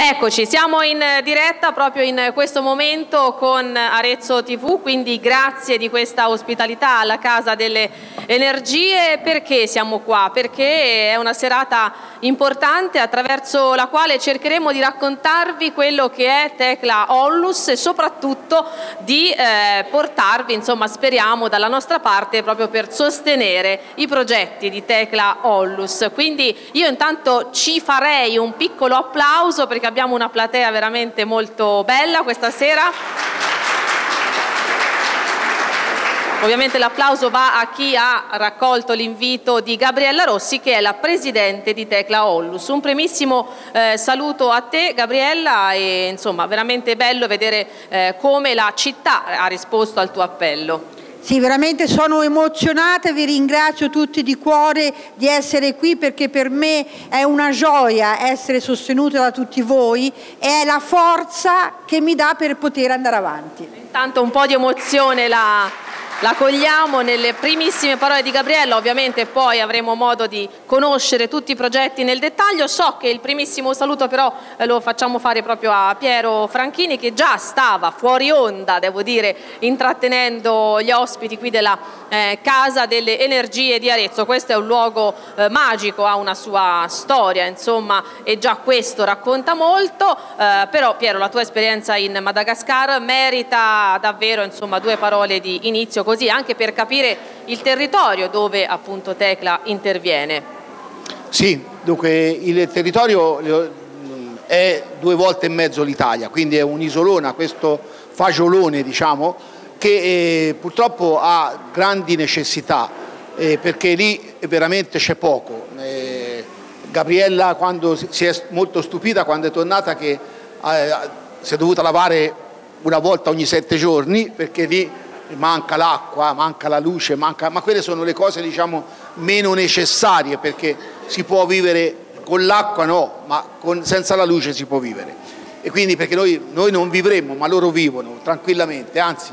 Eccoci, siamo in diretta proprio in questo momento con Arezzo TV, quindi grazie di questa ospitalità alla Casa delle Energie. Perché siamo qua? Perché è una serata importante attraverso la quale cercheremo di raccontarvi quello che è Tecla Ollus e soprattutto di eh, portarvi, insomma speriamo, dalla nostra parte proprio per sostenere i progetti di Tecla Ollus. Quindi io intanto ci farei un piccolo applauso perché abbiamo una platea veramente molto bella questa sera. Ovviamente l'applauso va a chi ha raccolto l'invito di Gabriella Rossi che è la presidente di Tecla Ollus. Un primissimo eh, saluto a te Gabriella e insomma veramente bello vedere eh, come la città ha risposto al tuo appello. Sì, veramente sono emozionata, vi ringrazio tutti di cuore di essere qui perché per me è una gioia essere sostenuta da tutti voi e è la forza che mi dà per poter andare avanti. Intanto un po' di emozione la, la cogliamo nelle primissime parole di Gabriella, ovviamente poi avremo modo di conoscere tutti i progetti nel dettaglio. So che il primissimo saluto però eh, lo facciamo fare proprio a Piero Franchini che già stava fuori onda, devo dire, intrattenendo gli ospiti qui della eh, Casa delle Energie di Arezzo. Questo è un luogo eh, magico, ha una sua storia, insomma, e già questo racconta molto, eh, però Piero la tua esperienza in Madagascar merita davvero insomma, due parole di inizio così anche per capire il territorio dove appunto Tecla interviene. Sì, dunque il territorio è due volte e mezzo l'Italia, quindi è un'isolona, questo fagiolone diciamo, che eh, purtroppo ha grandi necessità eh, perché lì veramente c'è poco. Eh, Gabriella quando si è molto stupita quando è tornata che eh, si è dovuta lavare una volta ogni sette giorni perché lì manca l'acqua, manca la luce, manca... ma quelle sono le cose diciamo, meno necessarie perché si può vivere con l'acqua no, ma con... senza la luce si può vivere. E quindi perché noi, noi non vivremmo, ma loro vivono tranquillamente, anzi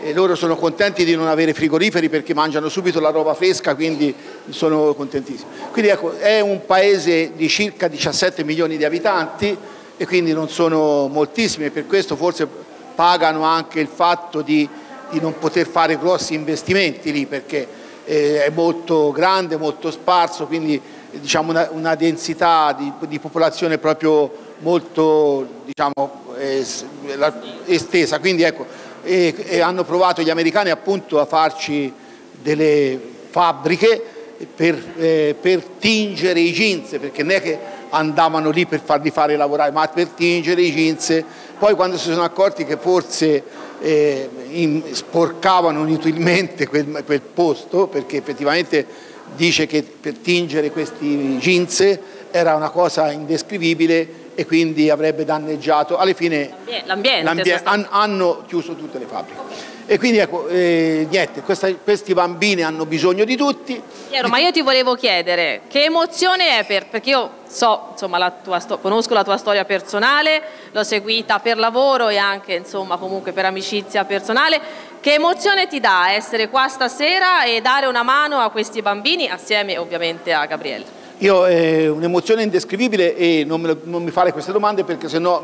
eh, loro sono contenti di non avere frigoriferi perché mangiano subito la roba fresca, quindi sono contentissimi. Quindi ecco, è un paese di circa 17 milioni di abitanti e quindi non sono moltissimi e per questo forse pagano anche il fatto di di non poter fare grossi investimenti lì perché eh, è molto grande, molto sparso, quindi diciamo, una, una, densità di, di, popolazione proprio molto diciamo, eh, estesa. Quindi ecco, e, e hanno provato gli americani appunto a farci delle fabbriche per, eh, per, tingere i jeans, perché non è che andavano lì per farli fare lavorare, ma per tingere i jeans. Poi quando si sono accorti che forse eh, in, sporcavano inutilmente quel, quel, posto perché effettivamente dice che per tingere questi jeans era una cosa indescrivibile e quindi avrebbe danneggiato. Alla fine l'ambiente hanno chiuso tutte le fabbriche e quindi ecco, eh, niente, questa, questi bambini hanno bisogno di tutti. Piero, ma io ti volevo chiedere, che emozione è per, perché io so, insomma, la tua, conosco la tua storia personale, l'ho seguita per lavoro e anche, insomma, comunque per amicizia personale, che emozione ti dà essere qua stasera e dare una mano a questi bambini assieme ovviamente a Gabriele? Io eh, un'emozione indescrivibile e non, me, non mi fare queste domande perché sennò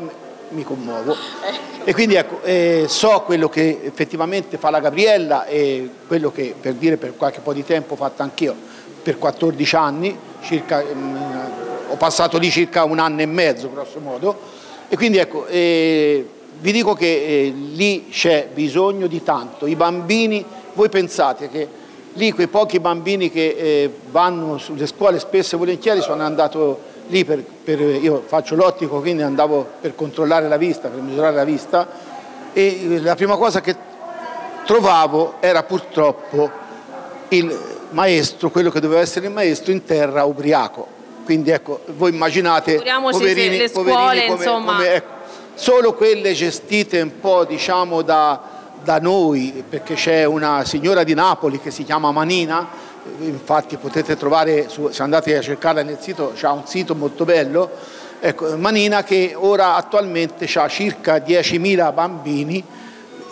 mi commuovo. E quindi ecco, eh, so quello che effettivamente fa la Gabriella e quello che per dire per qualche po' di tempo ho fatto anch'io, per 14 anni, circa, ehm, ho passato lì circa un anno e mezzo grosso modo. E quindi ecco, eh, vi dico che eh, lì c'è bisogno di tanto, i bambini, voi pensate che lì quei pochi bambini che eh, vanno sulle scuole spesso e volentieri sono andato lì per, per, io faccio l'ottico, quindi andavo per controllare la vista, per misurare la vista e la prima cosa che trovavo era purtroppo il maestro, quello che doveva essere il maestro in terra ubriaco. Quindi ecco, voi immaginate poverini, le scuole, poverini come, come, ecco, solo quelle gestite un po' diciamo da, da noi, perché c'è una signora di Napoli che si chiama Manina, infatti potete trovare, se andate a cercarla nel sito, c'è un sito molto bello, ecco, Manina che ora attualmente ha circa 10.000 bambini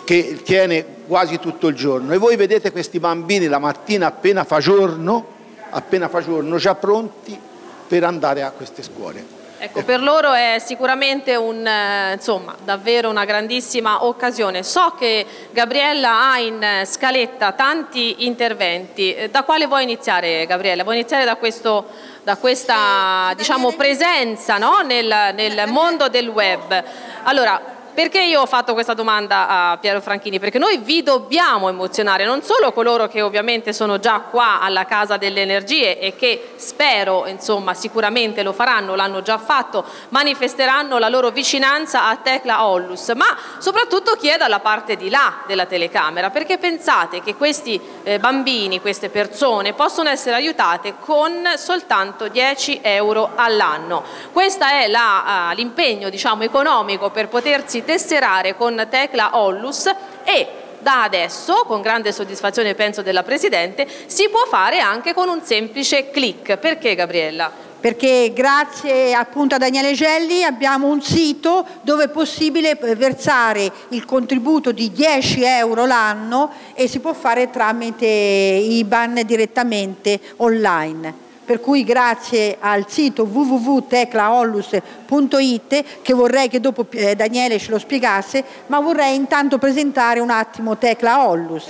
che tiene quasi tutto il giorno e voi vedete questi bambini la mattina appena fa giorno, appena fa giorno già pronti per andare a queste scuole. Ecco, per loro è sicuramente un, eh, insomma, davvero una grandissima occasione. So che Gabriella ha in scaletta tanti interventi. Da quale vuoi iniziare, Gabriella? Vuoi iniziare da, questo, da questa diciamo, presenza no? nel, nel mondo del web? Allora, perché io ho fatto questa domanda a Piero Franchini? Perché noi vi dobbiamo emozionare, non solo coloro che ovviamente sono già qua alla Casa delle Energie e che spero, insomma, sicuramente lo faranno, l'hanno già fatto, manifesteranno la loro vicinanza a Tecla Ollus, ma soprattutto chi è dalla parte di là della telecamera, perché pensate che questi eh, bambini, queste persone possono essere aiutate con soltanto 10 euro all'anno. Questo è uh, l'impegno diciamo, economico per potersi tesserare con Tecla Ollus e da adesso, con grande soddisfazione penso della Presidente, si può fare anche con un semplice clic. Perché Gabriella? Perché grazie appunto a Daniele Gelli abbiamo un sito dove è possibile versare il contributo di 10 euro l'anno e si può fare tramite IBAN direttamente online per cui grazie al sito www.teclaollus.it che vorrei che dopo eh, Daniele ce lo spiegasse, ma vorrei intanto presentare un attimo Tecla Ollus.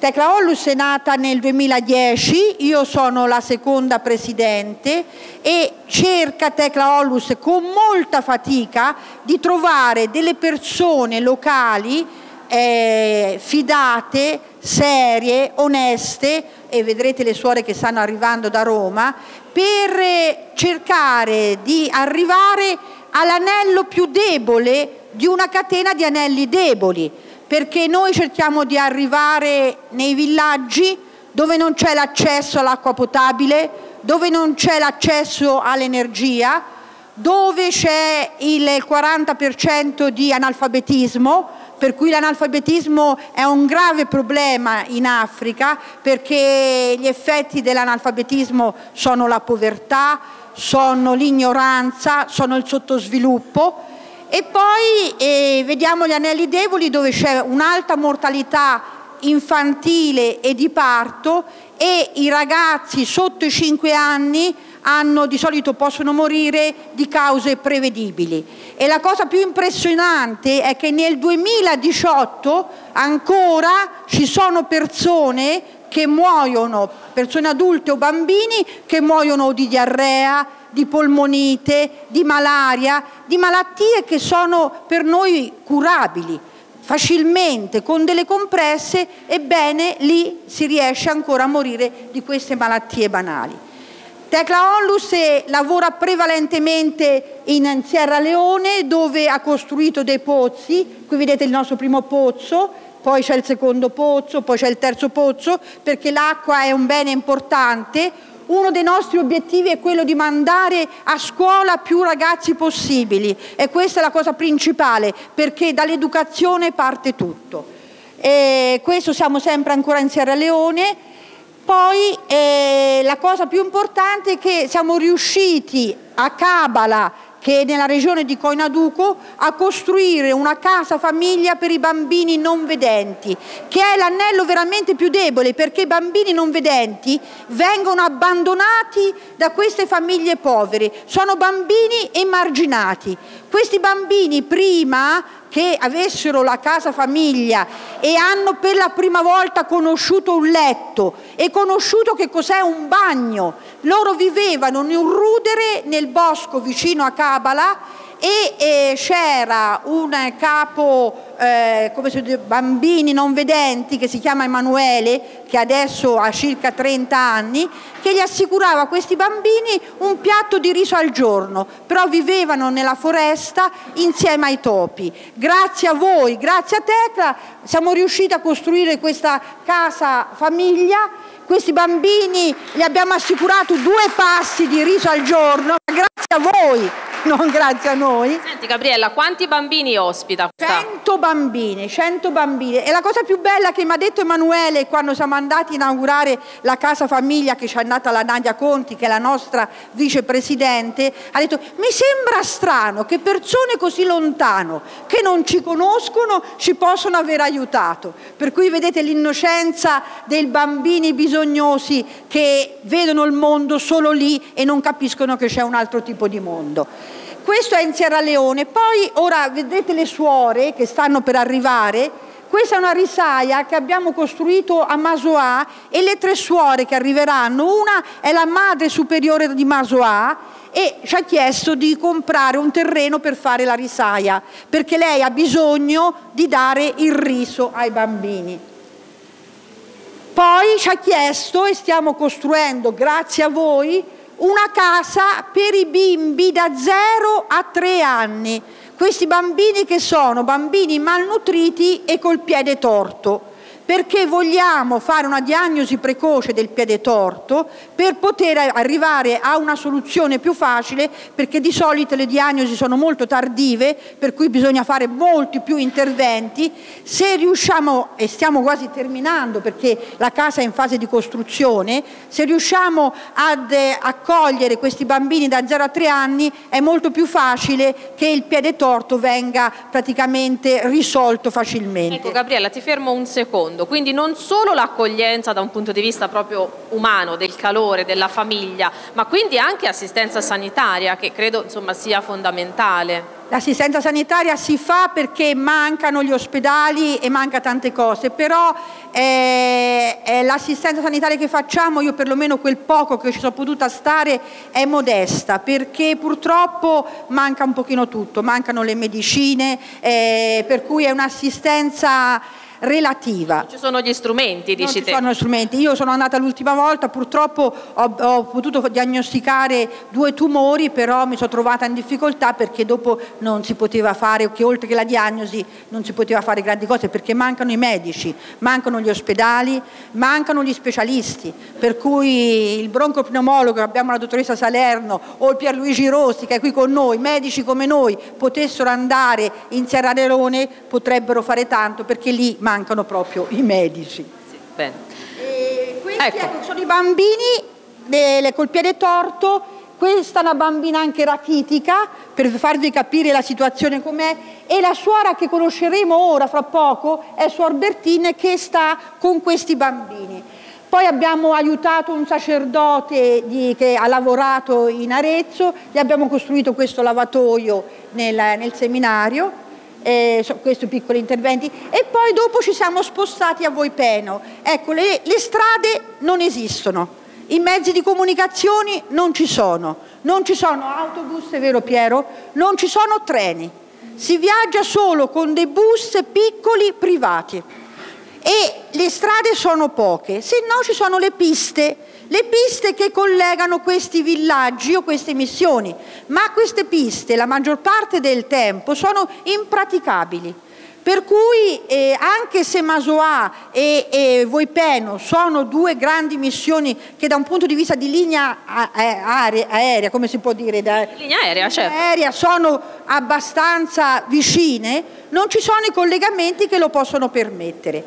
Tecla Ollus è nata nel 2010, io sono la seconda presidente e cerca Tecla Ollus con molta fatica di trovare delle persone locali eh, fidate, serie, oneste, e vedrete le suore che stanno arrivando da Roma, per cercare di arrivare all'anello più debole di una catena di anelli deboli, perché noi cerchiamo di arrivare nei villaggi dove non c'è l'accesso all'acqua potabile, dove non c'è l'accesso all'energia, dove c'è il 40% di analfabetismo, per cui l'analfabetismo è un grave problema in Africa perché gli effetti dell'analfabetismo sono la povertà, sono l'ignoranza, sono il sottosviluppo. E poi eh, vediamo gli anelli deboli dove c'è un'alta mortalità infantile e di parto e i ragazzi sotto i 5 anni hanno, di solito possono morire di cause prevedibili. E la cosa più impressionante è che nel 2018 ancora ci sono persone che muoiono, persone adulte o bambini che muoiono di diarrea, di polmonite, di malaria, di malattie che sono per noi curabili facilmente con delle compresse, ebbene lì si riesce ancora a morire di queste malattie banali. Tecla Onlus lavora prevalentemente in Sierra Leone dove ha costruito dei pozzi, qui vedete il nostro primo pozzo, poi c'è il secondo pozzo, poi c'è il terzo pozzo, perché l'acqua è un bene importante. Uno dei nostri obiettivi è quello di mandare a scuola più ragazzi possibili e questa è la cosa principale perché dall'educazione parte tutto. E questo siamo sempre ancora in Sierra Leone poi eh, la cosa più importante è che siamo riusciti a Cabala, che è nella regione di Coinaduco, a costruire una casa famiglia per i bambini non vedenti, che è l'anello veramente più debole perché i bambini non vedenti vengono abbandonati da queste famiglie povere, sono bambini emarginati. Questi bambini prima che avessero la casa famiglia e hanno per la prima volta conosciuto un letto e conosciuto che cos'è un bagno. Loro vivevano in un rudere nel bosco vicino a Cabala e eh, c'era un capo eh, dice, bambini non vedenti che si chiama Emanuele, che adesso ha circa 30 anni, che gli assicurava a questi bambini un piatto di riso al giorno, però vivevano nella foresta insieme ai topi. Grazie a voi, grazie a Tecla, siamo riusciti a costruire questa casa famiglia questi bambini gli abbiamo assicurato due passi di riso al giorno, grazie a voi, non grazie a noi. Senti Gabriella, quanti bambini ospita? 100 bambini, 100 bambini. E la cosa più bella che mi ha detto Emanuele quando siamo andati a inaugurare la casa famiglia che ci è andata la Nadia Conti, che è la nostra vicepresidente, ha detto mi sembra strano che persone così lontano, che non ci conoscono, ci possono aver aiutato. Per cui vedete l'innocenza dei bambini bisognosi che vedono il mondo solo lì e non capiscono che c'è un altro tipo di mondo. Questo è in Sierra Leone. Poi ora vedete le suore che stanno per arrivare. Questa è una risaia che abbiamo costruito a Masoà e le tre suore che arriveranno, una è la madre superiore di Masoà e ci ha chiesto di comprare un terreno per fare la risaia, perché lei ha bisogno di dare il riso ai bambini. Poi ci ha chiesto e stiamo costruendo, grazie a voi, una casa per i bimbi da 0 a 3 anni. Questi bambini che sono bambini malnutriti e col piede torto perché vogliamo fare una diagnosi precoce del piede torto per poter arrivare a una soluzione più facile, perché di solito le diagnosi sono molto tardive, per cui bisogna fare molti più interventi. Se riusciamo, e stiamo quasi terminando perché la casa è in fase di costruzione, se riusciamo ad eh, accogliere questi bambini da 0 a 3 anni è molto più facile che il piede torto venga praticamente risolto facilmente. Ecco Gabriella, ti fermo un secondo mondo, quindi non solo l'accoglienza da un punto di vista proprio umano, del calore, della famiglia, ma quindi anche assistenza sanitaria che credo insomma, sia fondamentale. L'assistenza sanitaria si fa perché mancano gli ospedali e manca tante cose, però eh, eh, l'assistenza sanitaria che facciamo, io perlomeno quel poco che ci sono potuta stare, è modesta perché purtroppo manca un pochino tutto, mancano le medicine, eh, per cui è un'assistenza relativa. Ci sono gli strumenti, dici non ci sono strumenti. Io sono andata l'ultima volta, purtroppo ho, ho, potuto diagnosticare due tumori, però mi sono trovata in difficoltà perché dopo non si poteva fare, che oltre che la diagnosi non si poteva fare grandi cose perché mancano i medici, mancano gli ospedali, mancano gli specialisti, per cui il broncopneumologo, abbiamo la dottoressa Salerno o il Pierluigi Rossi che è qui con noi, medici come noi, potessero andare in Sierra Leone potrebbero fare tanto perché lì mancano mancano proprio i medici. Sì, questi ecco. Ecco, sono i bambini le, col piede torto, questa è una bambina anche rachitica, per farvi capire la situazione com'è, e la suora che conosceremo ora, fra poco, è Suor Bertine che sta con questi bambini. Poi abbiamo aiutato un sacerdote di, che ha lavorato in Arezzo, gli abbiamo costruito questo lavatoio nel, nel seminario eh, questi piccoli interventi e poi dopo ci siamo spostati a Voipeno. Ecco, le, le strade non esistono, i mezzi di comunicazione non ci sono, non ci sono autobus, è vero Piero? Non ci sono treni, si viaggia solo con dei bus piccoli privati e le strade sono poche, se no ci sono le piste le piste che collegano questi villaggi o queste missioni, ma queste piste la maggior parte del tempo sono impraticabili. Per cui eh, anche se Masoà e, e, Voipeno sono due grandi missioni che da un punto di vista di linea aerea, aerea come si può dire? Da, linea aerea, certo. aerea, sono abbastanza vicine, non ci sono i collegamenti che lo possono permettere.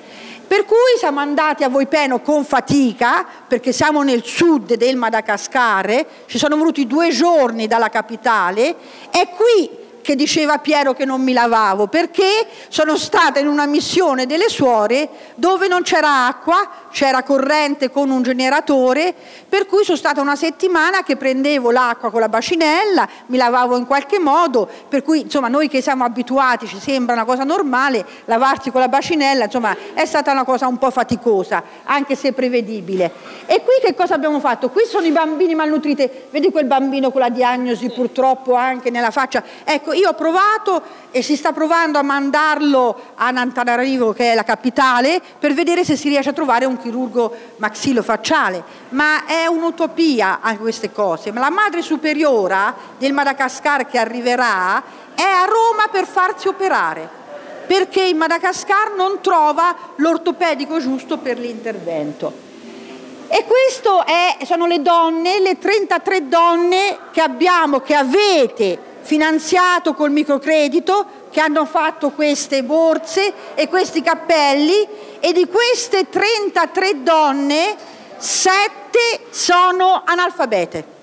Per cui siamo andati a Voipeno con fatica, perché siamo nel sud del Madagascar, ci sono voluti due giorni dalla capitale, è qui che diceva Piero che non mi lavavo, perché sono stata in una missione delle suore dove non c'era acqua, c'era corrente con un generatore, per cui sono stata una settimana che prendevo l'acqua con la bacinella, mi lavavo in qualche modo, per cui insomma noi che siamo abituati ci sembra una cosa normale, lavarsi con la bacinella, insomma è stata una cosa un po' faticosa, anche se prevedibile. E qui che cosa abbiamo fatto? Qui sono i bambini malnutriti, vedi quel bambino con la diagnosi purtroppo anche nella faccia, ecco io ho provato e si sta provando a mandarlo a Nantanarivo, che è la capitale, per vedere se si riesce a trovare un chirurgo maxillofacciale. Ma è un'utopia anche queste cose. Ma la madre superiora del Madagascar che arriverà è a Roma per farsi operare perché in Madagascar non trova l'ortopedico giusto per l'intervento. E queste sono le donne, le 33 donne che abbiamo, che avete finanziato col microcredito che hanno fatto queste borse e questi cappelli e di queste 33 donne 7 sono analfabete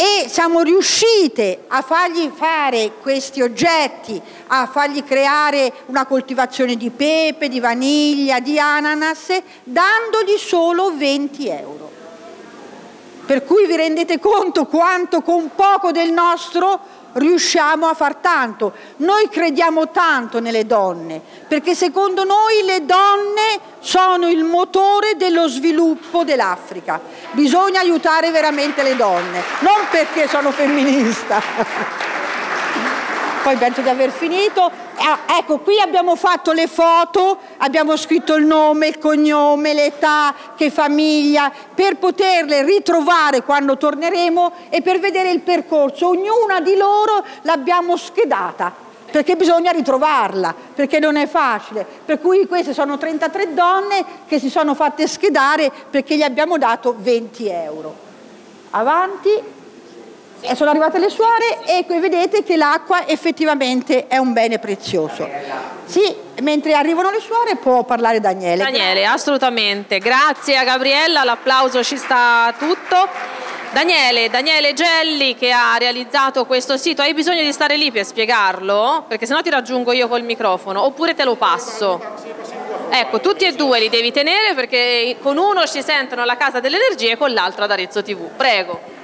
e siamo riuscite a fargli fare questi oggetti, a fargli creare una coltivazione di pepe, di vaniglia, di ananas, dandogli solo 20 euro. Per cui vi rendete conto quanto con poco del nostro riusciamo a far tanto. Noi crediamo tanto nelle donne, perché secondo noi le donne sono il motore dello sviluppo dell'Africa. Bisogna aiutare veramente le donne, non perché sono femminista. Poi penso di aver finito. Ah, ecco, qui abbiamo fatto le foto, abbiamo scritto il nome, il cognome, l'età, che famiglia, per poterle ritrovare quando torneremo e per vedere il percorso. Ognuna di loro l'abbiamo schedata perché bisogna ritrovarla, perché non è facile. Per cui queste sono 33 donne che si sono fatte schedare perché gli abbiamo dato 20 euro. Avanti. E sono arrivate le suore e vedete che l'acqua effettivamente è un bene prezioso. Sì, mentre arrivano le suore può parlare Daniele. Daniele, assolutamente. Grazie a Gabriella, l'applauso ci sta tutto. Daniele, Daniele Gelli che ha realizzato questo sito, hai bisogno di stare lì per spiegarlo? Perché sennò ti raggiungo io col microfono, oppure te lo passo. Ecco, tutti e due li devi tenere perché con uno ci sentono la Casa delle Energie e con l'altro ad Arezzo TV. Prego.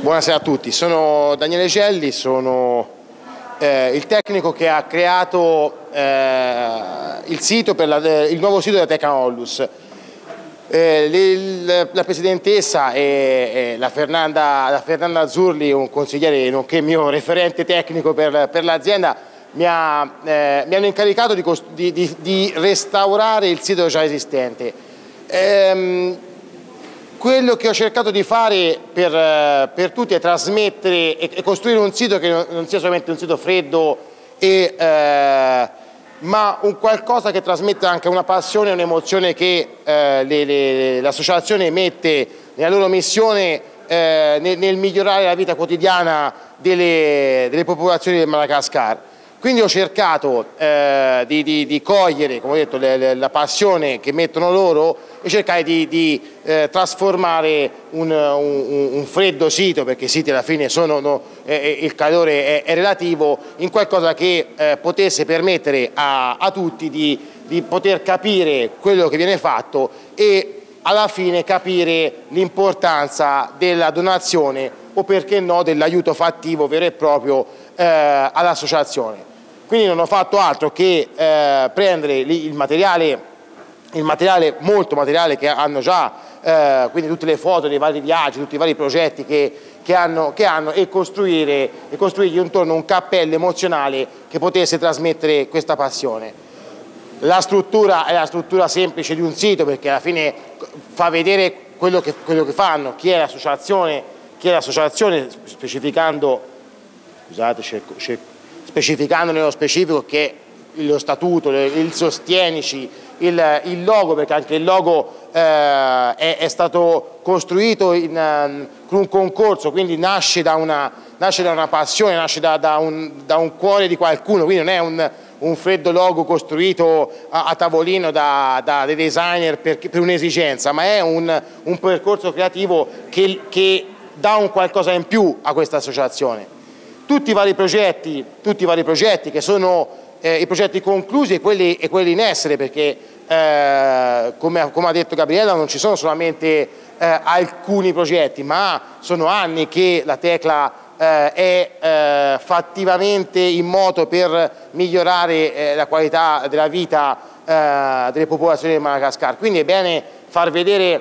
Buonasera a tutti, sono Daniele Gelli, sono eh, il tecnico che ha creato eh, il, la, il, nuovo sito della Tecnollus. Eh, la presidentessa e, la, Fernanda, la, Fernanda, Azzurli, un consigliere nonché mio referente tecnico per, per l'azienda, mi, eh, mi, hanno incaricato di, di, di, restaurare il sito già esistente. Ehm, quello che ho cercato di fare per, eh, per tutti è trasmettere e, e, costruire un sito che non, sia solamente un sito freddo, e, eh, ma un qualcosa che trasmetta anche una passione e un'emozione che eh, l'associazione mette nella loro missione eh, nel, nel, migliorare la vita quotidiana delle, delle popolazioni del Madagascar. Quindi ho cercato eh, di, di, di, cogliere, come ho detto, le, le, la passione che mettono loro e cercare di, di eh, trasformare un, un, un, freddo sito, perché i siti alla fine sono, no, eh, il calore è, è, relativo, in qualcosa che eh, potesse permettere a, a tutti di, di poter capire quello che viene fatto e alla fine capire l'importanza della donazione o perché no dell'aiuto fattivo vero e proprio eh, all'associazione. Quindi non ho fatto altro che eh, prendere il materiale, il materiale, molto materiale che hanno già, eh, quindi tutte le foto dei vari viaggi, tutti i vari progetti che, che, hanno, che hanno, e, costruire, e costruirgli intorno un cappello emozionale che potesse trasmettere questa passione. La struttura è la struttura semplice di un sito perché alla fine fa vedere quello che, quello che fanno, chi è l'associazione, chi è l'associazione specificando, scusate, cerco, cerco specificando nello specifico che lo statuto, il sostienici, il, il logo, perché anche il logo eh, è, è, stato costruito in, um, con un concorso, quindi nasce da una, nasce da una passione, nasce da, da, un, da, un, cuore di qualcuno, quindi non è un, un freddo logo costruito a, a tavolino da, dei designer per, per un'esigenza, ma è un, un percorso creativo che, che dà un qualcosa in più a questa associazione tutti i vari progetti, i vari progetti che sono eh, i progetti conclusi e quelli, e quelli in essere perché eh, come, come, ha detto Gabriella non ci sono solamente eh, alcuni progetti ma sono anni che la Tecla eh, è eh, fattivamente in moto per migliorare la qualità della vita delle popolazioni del Madagascar. Quindi è bene far vedere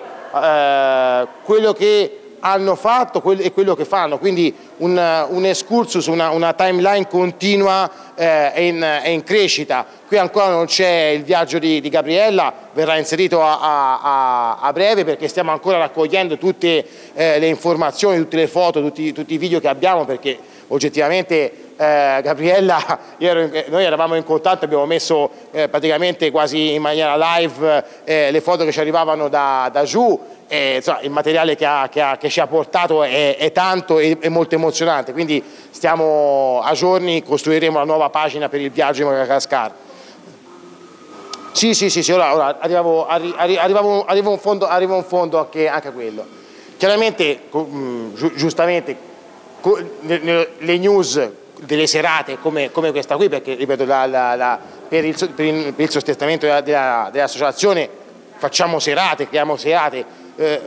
quello che hanno fatto e quello che fanno, quindi un, un excursus, una, una, timeline continua eh, in, in, crescita. Qui ancora non c'è il viaggio di, di, Gabriella, verrà inserito a, a, a, breve perché stiamo ancora raccogliendo tutte eh, le informazioni, tutte le foto, tutti, tutti, i video che abbiamo perché oggettivamente eh, Gabriella, ero, noi eravamo in contatto, abbiamo messo eh, praticamente quasi in maniera live eh, le foto che ci arrivavano da, da giù e, insomma, il materiale che, ha, che, ha, che, ci ha portato è, è tanto e molto emozionante, quindi stiamo a giorni, costruiremo la nuova pagina per il viaggio in Madagascar. Sì, sì, sì, sì ora, ora arrivavo, arri, arrivavo, arrivo un fondo, arrivo un fondo anche, anche a quello. Chiaramente, giustamente, le news delle serate come, come, questa qui, perché ripeto, la, la, la, per, il, per, il, per, il, sostentamento dell'associazione della, facciamo serate, creiamo serate, eh,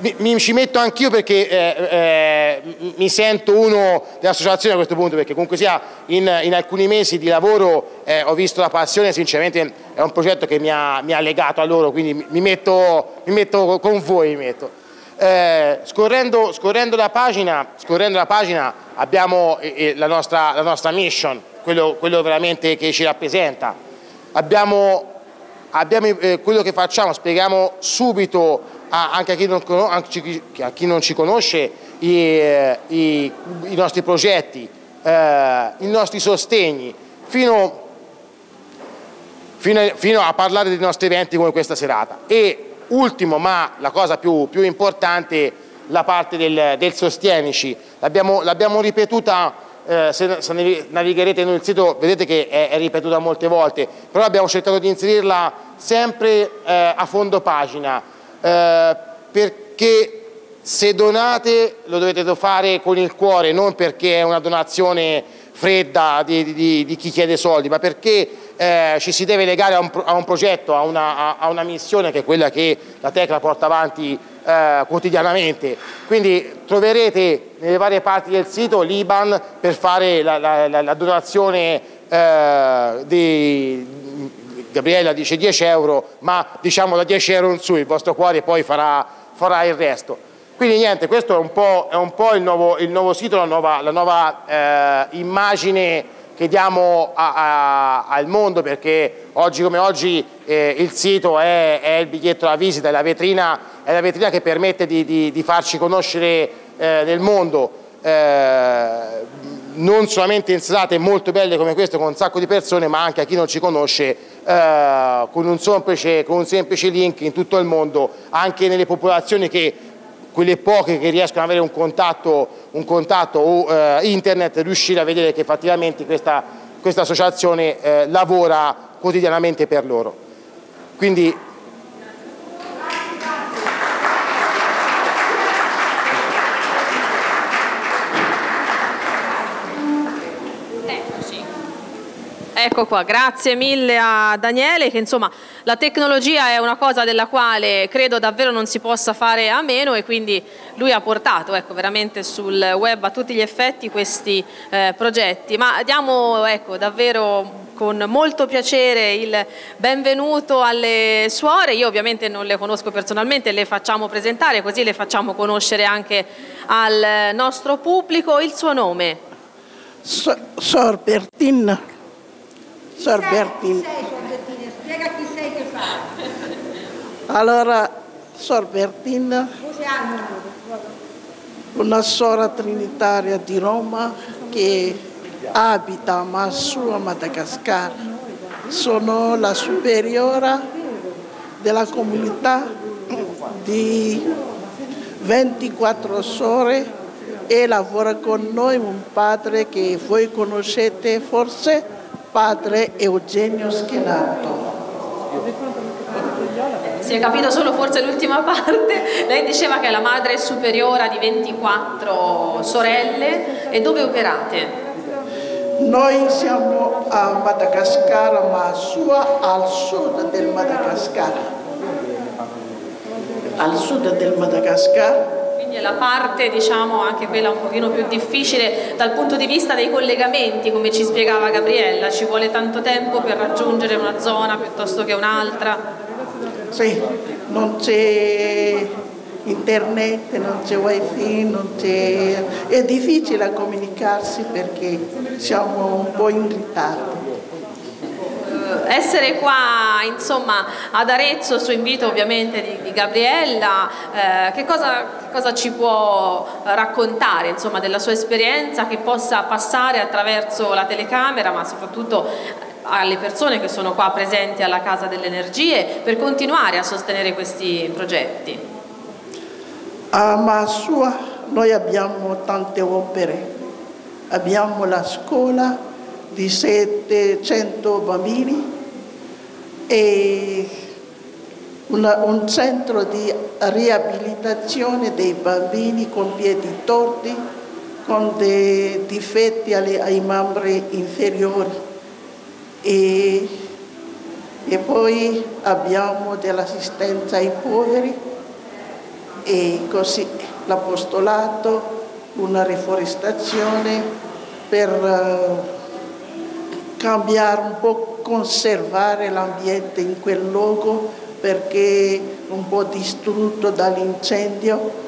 mi, mi ci metto anch'io perché eh, eh, mi sento uno dell'associazione a questo punto, perché comunque sia in, in alcuni mesi di lavoro eh, ho visto la passione, sinceramente è un progetto che mi ha, mi ha legato a loro, quindi mi metto, mi metto con voi. Metto. Eh, scorrendo, scorrendo, la pagina, scorrendo, la pagina, abbiamo eh, eh, la nostra, la, nostra, mission, quello, quello, veramente che ci rappresenta. Abbiamo, abbiamo quello che facciamo, spieghiamo subito anche a chi non, a chi non ci conosce i, eh, i, i nostri progetti, eh, i nostri sostegni, fino, fino, a, fino, a parlare dei nostri eventi come questa serata. E ultimo, ma la cosa più, più importante, la parte del, del sostienici. L'abbiamo ripetuta eh, se, se, navigherete nel sito vedete che è, è, ripetuta molte volte, però abbiamo cercato di inserirla sempre eh, a fondo pagina, eh, perché se donate lo dovete fare con il cuore, non perché è una donazione fredda di, di, di chi chiede soldi, ma perché eh, ci si deve legare a un, a un progetto, a una, a, a una, missione che è quella che la Tecla porta avanti eh, quotidianamente. Quindi troverete nelle varie parti del sito l'IBAN per fare la, la, la, donazione eh, di Gabriella dice 10 euro, ma diciamo da 10 euro in su, il vostro cuore poi farà, farà il resto. Quindi niente, questo è un po', è un po il, nuovo, il, nuovo, sito, la nuova, la nuova eh, immagine che diamo a, a, al mondo perché oggi come oggi eh, il sito è, è, il biglietto da visita, è la vetrina, è la vetrina che permette di, di, di farci conoscere eh, nel mondo. Eh, non solamente in serate molto belle come queste con un sacco di persone ma anche a chi non ci conosce eh, con, un semplice, con, un semplice, link in tutto il mondo anche nelle popolazioni che quelle poche che riescono ad avere un contatto, un contatto eh, internet riuscire a vedere che effettivamente questa, questa associazione eh, lavora quotidianamente per loro. Quindi Ecco qua, grazie mille a Daniele che insomma la tecnologia è una cosa della quale credo davvero non si possa fare a meno e quindi lui ha portato ecco, veramente sul web a tutti gli effetti questi eh, progetti. Ma diamo ecco, davvero con molto piacere il benvenuto alle suore, io ovviamente non le conosco personalmente, le facciamo presentare così le facciamo conoscere anche al nostro pubblico. Il suo nome? Sor Bertin Sor Bertini. Spiega chi sei che fa. Allora, Sor Bertina, una sora trinitaria di Roma che abita a Massù, a Madagascar. Sono la superiora della comunità di 24 sore e lavora con noi un padre che voi conoscete forse padre Eugenio Schinato. Si è capito solo forse l'ultima parte. Lei diceva che è la madre superiora di 24 sorelle e dove operate? Noi siamo a Madagascar, ma sua al sud del Madagascar. Al sud del Madagascar la parte, diciamo, anche quella un pochino più difficile dal punto di vista dei collegamenti, come ci spiegava Gabriella, ci vuole tanto tempo per raggiungere una zona piuttosto che un'altra. Sì, non c'è internet, non c'è wifi, non è difficile comunicarsi perché siamo un po' in ritardo essere qua insomma, ad Arezzo su invito ovviamente di, di Gabriella, eh, che, cosa, che, cosa, ci può raccontare insomma, della sua esperienza che possa passare attraverso la telecamera ma soprattutto alle persone che sono qua presenti alla Casa delle Energie per continuare a sostenere questi progetti? A Masua noi abbiamo tante opere, abbiamo la scuola di 700 bambini e una, un centro di riabilitazione dei bambini con piedi torti, con dei difetti alle, ai membri inferiori. E, e poi abbiamo dell'assistenza ai poveri, e così l'apostolato, una riforestazione per uh, cambiare un po', conservare l'ambiente in quel luogo perché un po' distrutto dall'incendio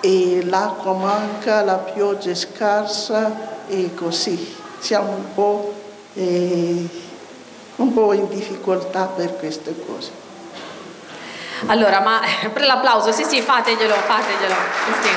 e l'acqua manca, la pioggia è scarsa e così siamo un po', eh, un po' in difficoltà per queste cose. Allora, ma per l'applauso, sì sì, fateglielo, fateglielo. Sì, sì.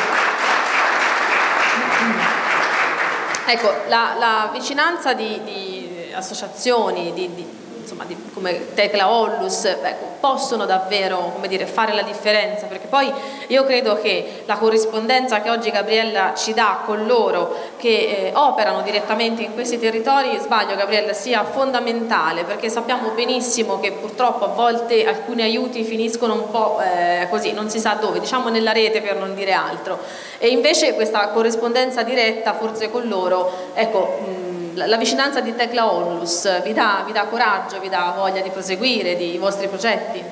Ecco, la, la vicinanza di, di associazioni, di, di insomma, di, come Tecla Ollus ecco, possono davvero dire, fare la differenza perché poi io credo che la corrispondenza che oggi Gabriella ci dà con loro che eh, operano direttamente in questi territori, sbaglio Gabriella, sia fondamentale perché sappiamo benissimo che purtroppo a volte alcuni aiuti finiscono un po' eh, così, non si sa dove, diciamo nella rete per non dire altro. E invece questa corrispondenza diretta forse con loro, ecco, la vicinanza di Tecla Onlus vi dà, vi dà coraggio, vi dà voglia di proseguire i vostri progetti?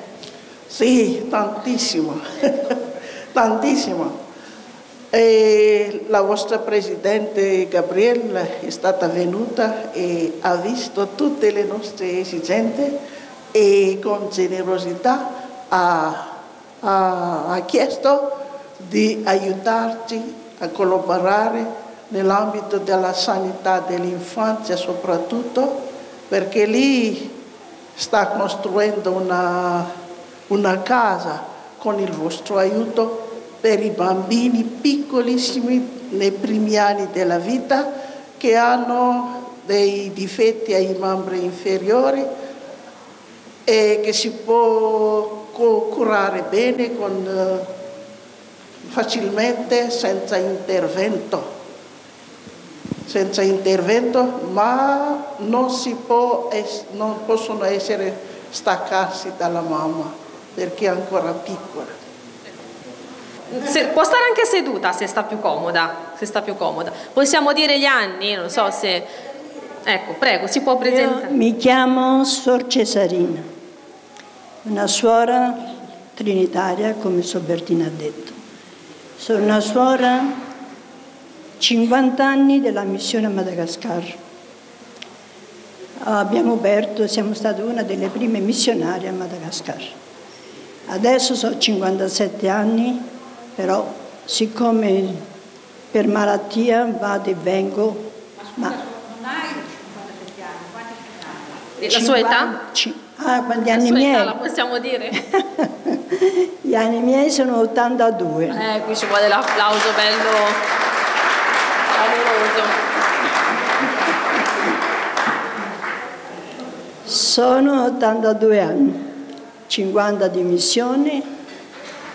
Sì, tantissimo, tantissimo. E la vostra Presidente Gabriella è stata venuta e ha visto tutte le nostre esigenze e con generosità ha, ha, ha chiesto di aiutarci a collaborare nell'ambito della sanità dell'infanzia soprattutto, perché lì sta costruendo una, una casa con il vostro aiuto per i bambini piccolissimi nei primi anni della vita che hanno dei difetti ai membri inferiori e che si può curare bene con, facilmente senza intervento senza intervento, ma non, può, non possono essere staccarsi dalla mamma perché è ancora piccola. Se, può stare anche seduta se sta più comoda, se sta più comoda. Possiamo dire gli anni, non so se... Ecco, prego, si può presentare. Io mi chiamo Sor Cesarina, una suora trinitaria, come Sobertina ha detto. Sono una suora 50 anni della missione a Madagascar. Abbiamo aperto, siamo stati una delle prime missionarie a Madagascar. Adesso ho 57 anni, però siccome per malattia vado e vengo, ma... La sua età? Ah, quanti la anni miei? Età, la possiamo dire? Gli anni miei sono 82. Eh, qui ci vuole l'applauso bello favoloso. Sono 82 anni, 50 di missione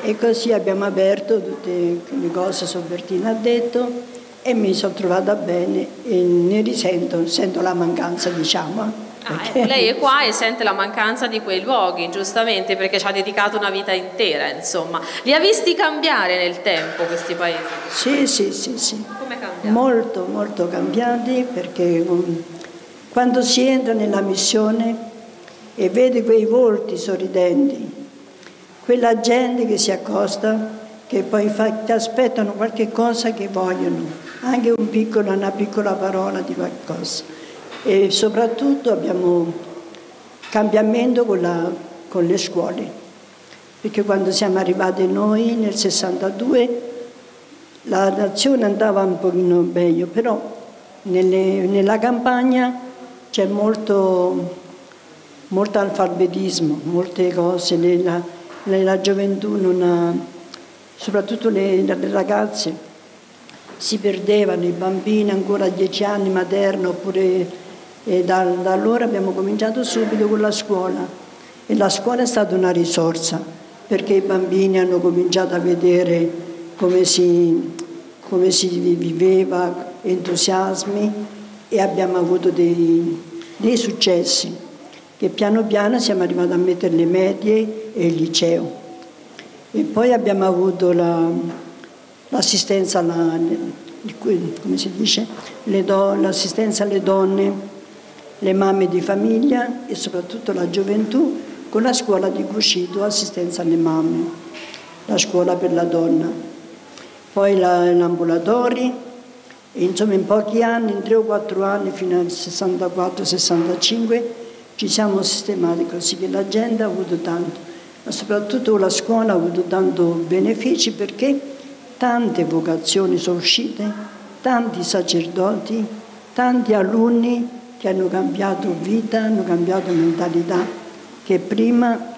e così abbiamo aperto tutte le cose che Sobertina ha detto e mi sono trovata bene e ne risento, sento la mancanza diciamo. Ah, ecco, lei è qua e sente la mancanza di quei luoghi, giustamente, perché ci ha dedicato una vita intera, insomma. Li ha visti cambiare nel tempo questi paesi? Sì, sì, sì, sì. Come cambiati? Molto, molto cambiati, perché um, quando si entra nella missione e vede quei volti sorridenti, quella gente che si accosta, che poi fa, ti aspettano qualche cosa che vogliono, anche un piccolo, una piccola parola di qualcosa e soprattutto abbiamo cambiamento con, la, con le scuole, perché quando siamo arrivati noi nel 62 la nazione andava un pochino meglio, però nelle, nella campagna c'è molto, molto alfabetismo, molte cose, nella, nella gioventù, ha, soprattutto le, le ragazze, si perdevano, i bambini ancora a 10 anni materno oppure e da, da allora abbiamo cominciato subito con la scuola e la scuola è stata una risorsa perché i bambini hanno cominciato a vedere come si, come si viveva, entusiasmi e abbiamo avuto dei, dei successi che piano piano siamo arrivati a mettere le medie e il liceo. E poi abbiamo avuto la, l'assistenza, alla, do, l'assistenza alle donne le mamme di famiglia e soprattutto la gioventù con la scuola di Cuscito, assistenza alle mamme. la scuola per la donna, poi l'ambulatori, insomma in pochi anni, in tre o quattro anni, fino al 64-65, ci siamo sistemati così che la gente ha avuto tanto, ma soprattutto la scuola ha avuto tanto benefici perché tante vocazioni sono uscite, tanti sacerdoti, tanti alunni che hanno cambiato vita, hanno cambiato mentalità, che prima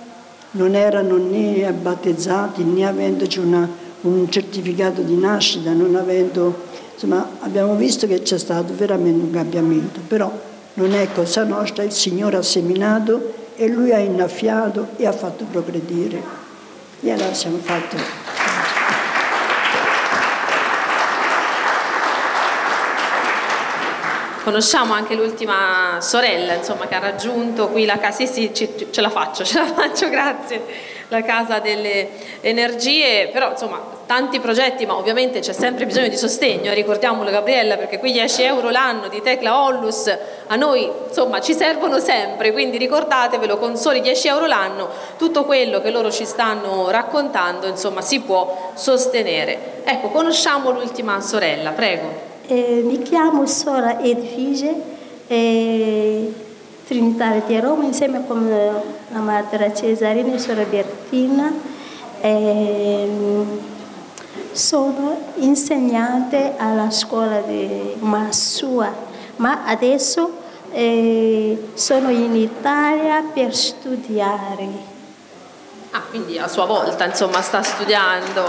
non erano né battezzati né avendoci una, un certificato di nascita, non avendo, insomma abbiamo visto che c'è stato veramente un cambiamento, però non è cosa nostra, il Signore ha seminato e Lui ha innaffiato e ha fatto progredire. E allora siamo fatti. Conosciamo anche l'ultima sorella, insomma, che ha raggiunto qui la casa. Sì, sì, ce, ce la faccio, ce la faccio, grazie. La casa delle energie, però insomma tanti progetti, ma ovviamente c'è sempre bisogno di sostegno, ricordiamolo Gabriella, perché qui 10 euro l'anno di Tecla Ollus a noi insomma ci servono sempre, quindi ricordatevelo, con soli 10 euro l'anno tutto quello che loro ci stanno raccontando insomma si può sostenere. Ecco, conosciamo l'ultima sorella, prego. Eh, mi chiamo Sora Edvige, eh, Trinitaria di Roma, insieme con la madre Cesarina e Sora Bertina. Eh, sono insegnante alla scuola di Massua, ma adesso eh, sono in Italia per studiare. Ah, quindi a sua volta, insomma, sta studiando.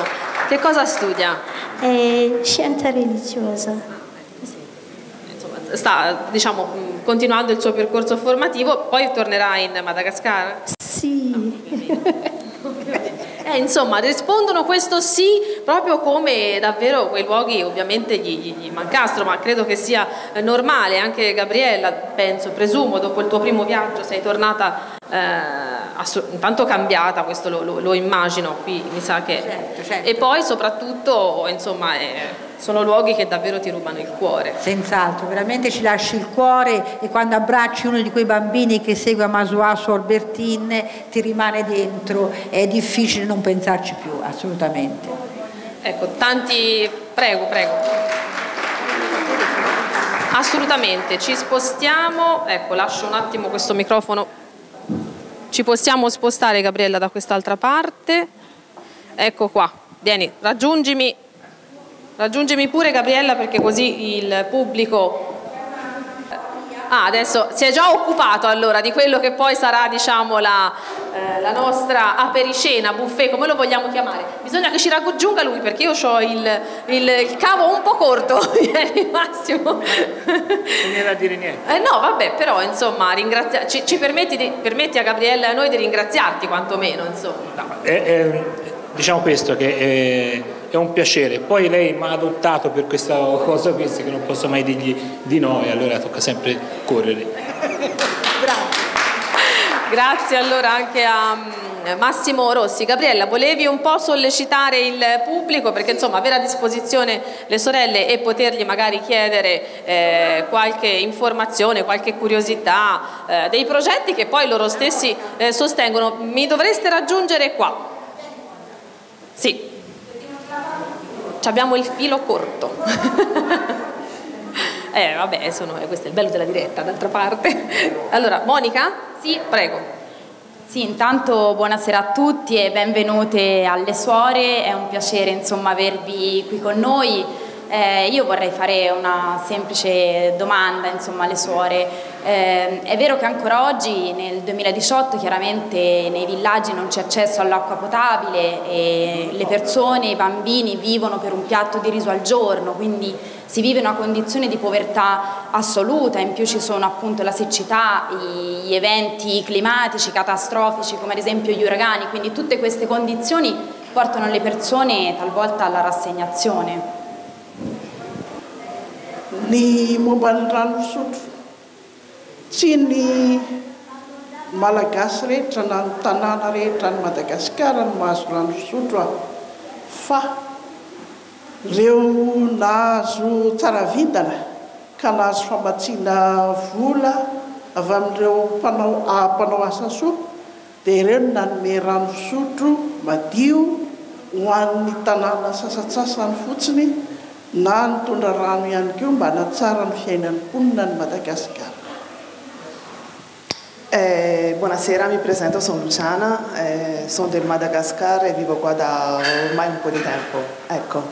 Che cosa studia? Eh, scienza religiosa. Insomma, sta, diciamo, continuando il suo percorso formativo, poi tornerà in Madagascar? Sì. Eh, insomma, rispondono questo sì proprio come davvero quei luoghi ovviamente gli, gli, mancastro, ma credo che sia eh, normale, anche Gabriella, penso, presumo, dopo il tuo primo viaggio sei tornata eh, intanto cambiata, questo lo, lo, lo, immagino, qui mi sa che... Certo, certo. E poi soprattutto, insomma... Eh, sono luoghi che davvero ti rubano il cuore. Senz'altro, veramente ci lasci il cuore e quando abbracci uno di quei bambini che segue Masuà su Albertin ti rimane dentro, è difficile non pensarci più, assolutamente. Ecco, tanti... Prego, prego. Assolutamente, ci spostiamo, ecco, lascio un attimo questo microfono. Ci possiamo spostare Gabriella da quest'altra parte. Ecco qua, vieni, raggiungimi Raggiungimi pure Gabriella perché così il pubblico... Ah, adesso si è già occupato allora di quello che poi sarà diciamo la, eh, la nostra apericena, buffet, come lo vogliamo chiamare. Bisogna che ci raggiunga lui perché io ho il, il, il, cavo un po' corto ieri Massimo. Non era dire niente. Eh, no, vabbè, però insomma ci, ci permetti, di, permetti, a Gabriella e a noi di ringraziarti quantomeno. Insomma. No, eh, eh, diciamo questo che eh, è un piacere. Poi lei mi ha adottato per questa cosa questa che non posso mai dirgli di no e allora tocca sempre correre. Grazie allora anche a mm, Massimo Rossi. Gabriella, volevi un po' sollecitare il pubblico perché insomma avere a disposizione le sorelle e potergli magari chiedere eh, qualche informazione, qualche curiosità eh, dei progetti che poi loro stessi eh, sostengono. Mi dovreste raggiungere qua. Sì, abbiamo il filo corto. eh, vabbè, sono, questo è il bello della diretta, d'altra parte. Allora, Monica? Sì, prego. Sì, intanto buonasera a tutti e benvenute alle suore, è un piacere insomma avervi qui con noi. Eh, io vorrei fare una semplice domanda insomma, alle suore. Eh, è vero che ancora oggi, nel 2018, chiaramente nei villaggi non c'è accesso all'acqua potabile e le persone, i bambini vivono per un piatto di riso al giorno, quindi si vive una condizione di povertà assoluta, in più ci sono appunto la siccità, gli eventi climatici catastrofici come ad esempio gli uragani, quindi tutte queste condizioni portano le persone talvolta alla rassegnazione. ny momban'ny rano sotro tsy ny malagasy rehetra na ny tanàna rehetra ny madagasikara ny mahazo rano sotro a fa reo nahazo tsaravidana ka nahazo famatsiana vola avy amin'ireo mpanao ampanao asa soa dia ireo no nanome rano sotro madio ho an'ny tanàna sasatsasany fotsiny. Na nitondra rano ihany keo mba natsara ny fiainan'ny mponina ny madagasikara Eh, buonasera, mi presento, sono Luciana, eh, sono del Madagascar e vivo qua da ormai un po' di tempo. Ecco.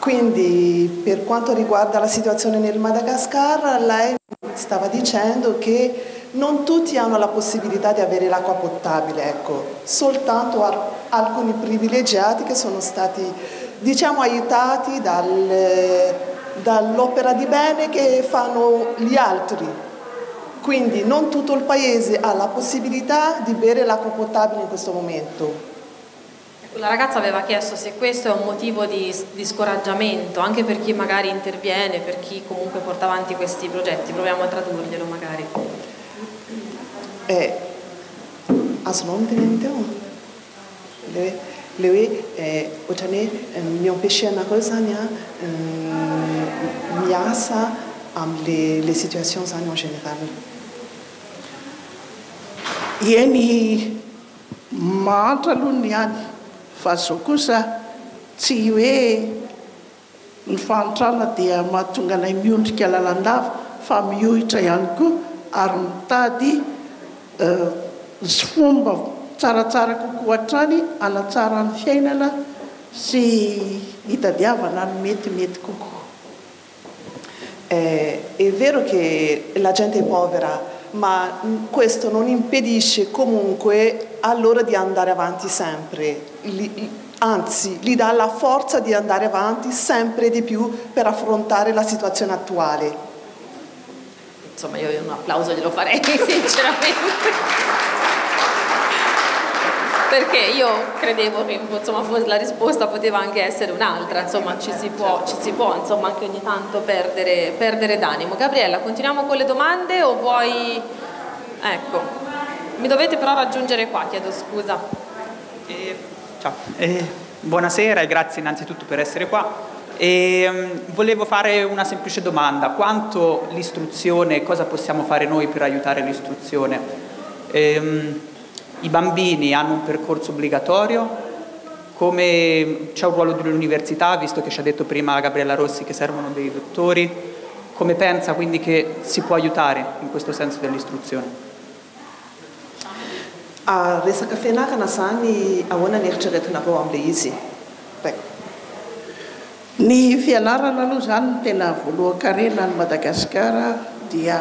Quindi per quanto riguarda la situazione nel Madagascar, lei stava dicendo che non tutti hanno la possibilità di avere l'acqua potabile, ecco. soltanto alcuni privilegiati che sono stati diciamo, aiutati dal, dall'opera di bene che fanno gli altri quindi non tutto il paese ha la possibilità di bere l'acqua potabile in questo momento. Ecco, la ragazza aveva chiesto se questo è un motivo di, di, scoraggiamento anche per chi magari interviene, per chi comunque porta avanti questi progetti. Proviamo a tradurglielo magari. Eh, assolutamente no. le hoe eh, ohatran'ny hoe eh, miempêche anareo zany a miasa am'le le situation zany en général. Eny mahatra alohany ihany fa zao kosa tsy hoe ny fanitrana dia mahatonga anay miondrika lalandava fa miohitra ihany koa ary mitady zy fomba tsaratsara kokoa hatrany anatsara ny fiainana sy hitadiavana ny metimety kokoa. Eh, è vero che la gente è povera, ma questo non impedisce comunque a loro di andare avanti sempre, anzi gli dà la forza di andare avanti sempre di più per affrontare la situazione attuale. Insomma io un applauso glielo farei sinceramente perché io credevo che insomma, la risposta poteva anche essere un'altra, insomma ci si può, ci si può insomma, anche ogni tanto perdere, perdere d'animo. Gabriella, continuiamo con le domande o vuoi... Ecco, mi dovete però raggiungere qua, chiedo scusa. Eh, ciao, eh, buonasera e grazie innanzitutto per essere qua. E, um, volevo fare una semplice domanda, quanto l'istruzione, cosa possiamo fare noi per aiutare l'istruzione? Um, i bambini hanno un percorso obbligatorio, come c'è un ruolo dell'università, visto che ci ha detto prima Gabriella Rossi che servono dei dottori, come pensa quindi che si può aiutare in questo senso dell'istruzione? A resaka fianarana zany ahoana ny eritreretinareo amin'ilay izy ny fianarana aloha zany ny tena voalohan-karena ny madagasikara dia.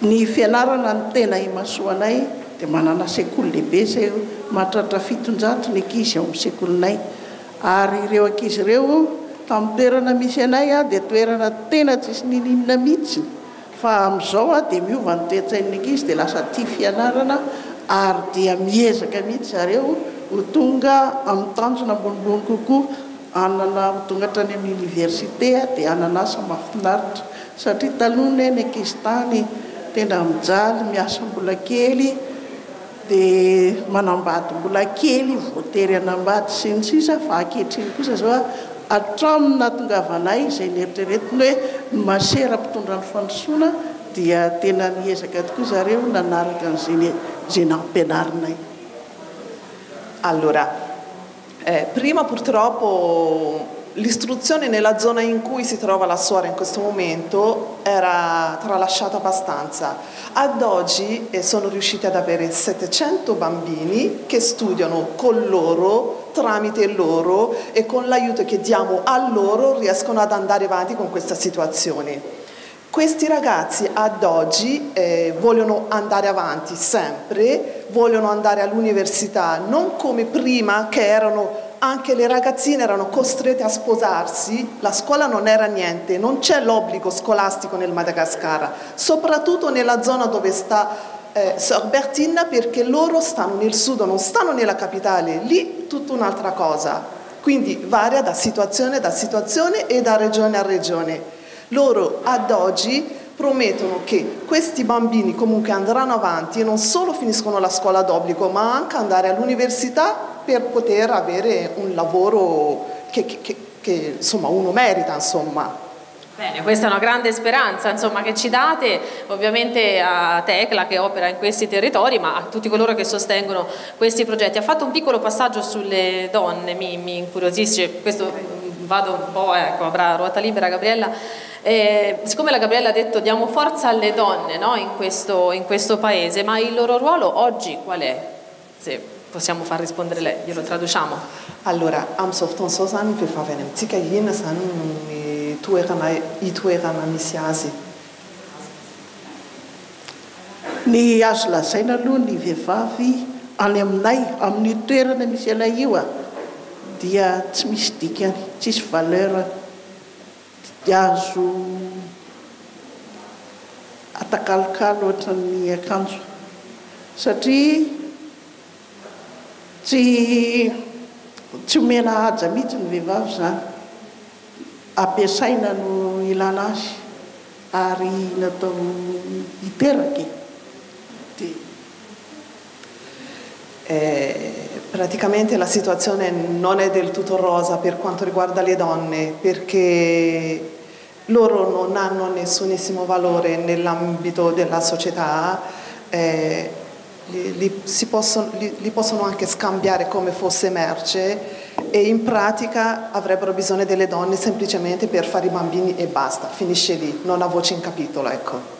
Ny fianarana ny tena imasoanay dia manana sekoly lehibe zay mahatratra fitonjato ny ankizy ao amin'ny sekolinay ary ireo ankizy ireo tamin'ny toerana misy anay a dia toerana tena tsisy nininina mihitsy. Fa amin'izao a dia miova ny toetsain'ny ankizy dia lasa tia fianarana ary dia miezaka mihitsy zareo ho tonga amin'ny tanjona ambonimbony kokoa. Anana mitongatra any amin'ny oniversité a dia ananasa mahafinaritra. Satria talohany ny ankizy tany tena mijaly miasa mbola kely dia manambady mbola kely voatery anambady sy ny sisa fa akehitriny kosa zaoa atraminy natongavanay izay nieritreretiny hoe masera mpitondra ny fandrosoana dia tena niezaka tokoa zareo nanaraka n'zeny zay nampianarinay. Allora eh, prima purtroppo L'istruzione nella zona in cui si trova la suora in questo momento era tralasciata abbastanza. Ad oggi eh, sono riusciti ad avere 700 bambini che studiano con loro, tramite loro e con l'aiuto che diamo a loro riescono ad andare avanti con questa situazione. Questi ragazzi ad oggi eh, vogliono andare avanti sempre, vogliono andare all'università, non come prima che erano anche le ragazzine erano costrette a sposarsi, la scuola non era niente, non c'è l'obbligo scolastico nel Madagascar, soprattutto nella zona dove sta eh, Sorbertin perché loro stanno nel sud, non stanno nella capitale, lì tutta un'altra cosa, quindi varia da situazione a situazione e da regione a regione. Loro ad oggi promettono che questi bambini comunque andranno avanti e non solo finiscono la scuola d'obbligo, ma anche andare all'università per poter avere un lavoro che, che, che insomma, uno merita. Insomma. Bene, questa è una grande speranza insomma, che ci date ovviamente a Tecla che opera in questi territori ma a tutti coloro che sostengono questi progetti. Ha fatto un piccolo passaggio sulle donne, mi, mi incuriosisce, questo vado un po', ecco, avrà ruota libera Gabriella. Eh, siccome la Gabriella ha detto diamo forza alle donne no, in, questo, in questo paese, ma il loro ruolo oggi qual è? Se possiamo far rispondere lei, glielo traduciamo. Allora, am softon sosan pe favenem tika yin san toerana i toerana misy azy ny azo lazaina aloha ny vehivavy any aminay amin'ny toerana misy anay io a dia tsy misy dikany azo atakalokalo ohatra ny akanjo. Satria tsy tsy homena haja mihitsy ny vehivavy zany ampiasaina no ilana azy ary natao hiteraka dia Eh, praticamente la situazione non è del tutto rosa per quanto riguarda le donne perché loro non hanno nessunissimo valore nell'ambito della società, eh, li, li, possono, li, li possono anche scambiare come fosse merce e in pratica avrebbero bisogno delle donne semplicemente per fare i bambini e basta, finisce lì, non ha voce in capitolo, ecco.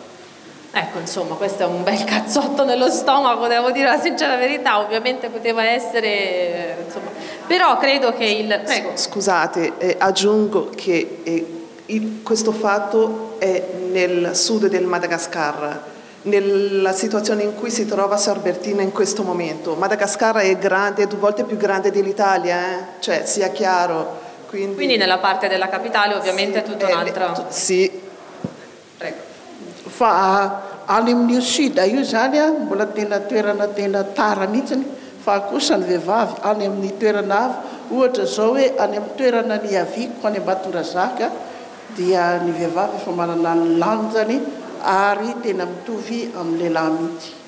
Ecco, insomma, questo è un bel cazzotto nello stomaco, devo dire la sincera verità, ovviamente poteva essere, insomma, però credo che il... Prego. Scusate, eh, aggiungo che eh, il, questo fatto è nel sud del Madagascar, nella situazione in cui si trova Sorbertina in questo momento. Madagascar è grande, due volte più grande dell'Italia, eh? cioè sia chiaro. Quindi, Quindi, nella parte della capitale ovviamente sì, è tutto un altro... Sì. fa ah, any amin'io sud io zany a mbola tena toerana tena tara mihitsiny. Fa kosa ny vehivavy any amin'ny toerana avy. Ohatra zao hoe any amin'ny toerana ny aviko any ambatorazaka dia ny vehivavy efa manana ny lanjany ary tena mitovy amin'ny lehilahy mihitsy.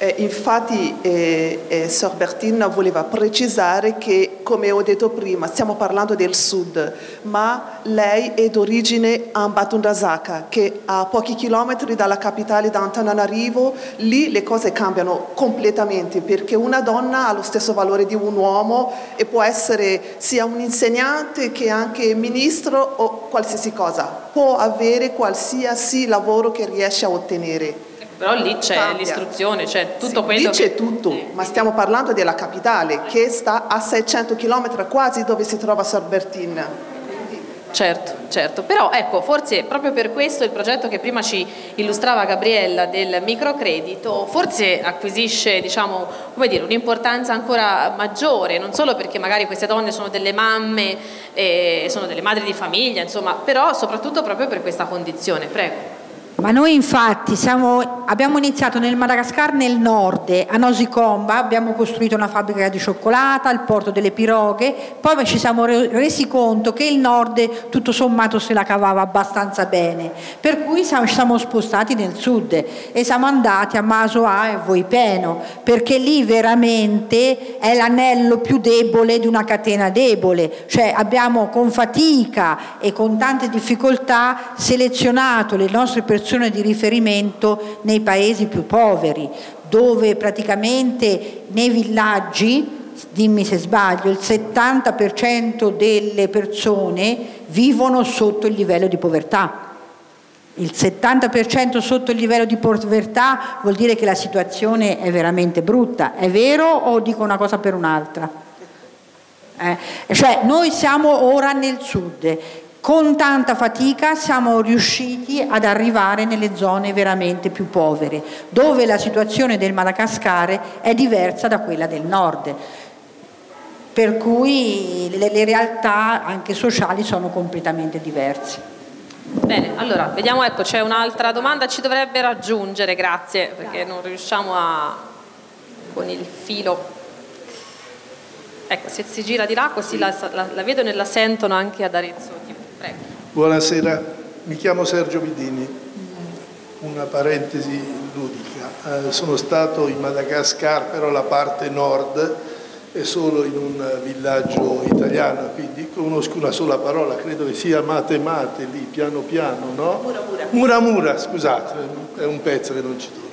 Eh, infatti eh, eh, Sor Bertina voleva precisare che, come ho detto prima, stiamo parlando del sud, ma lei è d'origine Ambatondrazaka, che a pochi chilometri dalla capitale da Antananarivo, lì le cose cambiano completamente, perché una donna ha lo stesso valore di un uomo e può essere sia un insegnante che anche ministro o qualsiasi cosa, può avere qualsiasi lavoro che riesce a ottenere. Però lì c'è l'istruzione, c'è tutto sì, quello lì c'è che... tutto, ma stiamo parlando della capitale che sta a 600 km quasi dove si trova Sorbertin. Certo, certo, però ecco, forse proprio per questo il progetto che prima ci illustrava Gabriella del microcredito forse acquisisce diciamo, dire, un'importanza ancora maggiore, non solo perché magari queste donne sono delle mamme, eh, sono delle madri di famiglia, insomma, però soprattutto proprio per questa condizione. Prego. Ma noi infatti siamo, abbiamo iniziato nel Madagascar nel nord, a Nosicomba, abbiamo costruito una fabbrica di cioccolata, il porto delle piroghe, poi ci siamo resi conto che il nord tutto sommato se la cavava abbastanza bene, per cui siamo, ci siamo spostati nel sud e siamo andati a Masoa e Voipeno, perché lì veramente è l'anello più debole di una catena debole, cioè abbiamo con fatica e con tante difficoltà selezionato le nostre persone persone di riferimento nei paesi più poveri, dove praticamente nei villaggi dimmi se sbaglio, il 70% delle persone vivono sotto il livello di povertà. Il 70% sotto il livello di povertà vuol dire che la situazione è veramente brutta. È vero o dico una cosa per un'altra? Eh? Cioè noi siamo ora nel sud con tanta fatica siamo riusciti ad arrivare nelle zone veramente più povere, dove la situazione del Madagascar è diversa da quella del nord. Per cui le, le realtà anche sociali sono completamente diverse. Bene, allora vediamo, ecco c'è un'altra domanda, ci dovrebbe raggiungere, grazie, perché non riusciamo a con il filo. Ecco, se si gira di là così la, la, la vedono e la sentono anche ad Arezzo. Prego. Buonasera, mi chiamo Sergio Vidini, una parentesi ludica. Eh, sono stato in Madagascar, però la parte nord, è solo in un villaggio italiano, quindi conosco una sola parola, credo che sia mate mate lì, piano piano, no? Mura mura. Mura mura, scusate, è un pezzo che non ci trovo.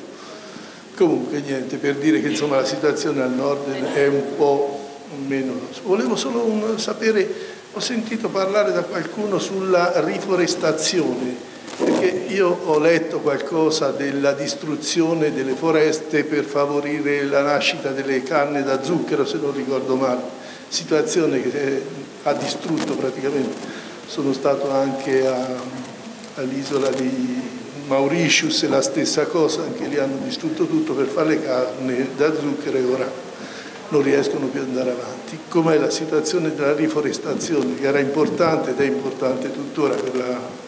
Comunque niente, per dire che insomma la situazione al nord è un po' meno. Volevo solo un, sapere, ho sentito parlare da qualcuno sulla riforestazione perché io ho letto qualcosa della distruzione delle foreste per favorire la nascita delle canne da zucchero, se non ricordo male, situazione che ha distrutto praticamente. Sono stato anche all'isola di Mauritius, è la stessa cosa, anche lì hanno distrutto tutto per fare le canne da zucchero e ora non riescono più ad andare avanti. Com'è la situazione della riforestazione, che era importante ed è importante tuttora per la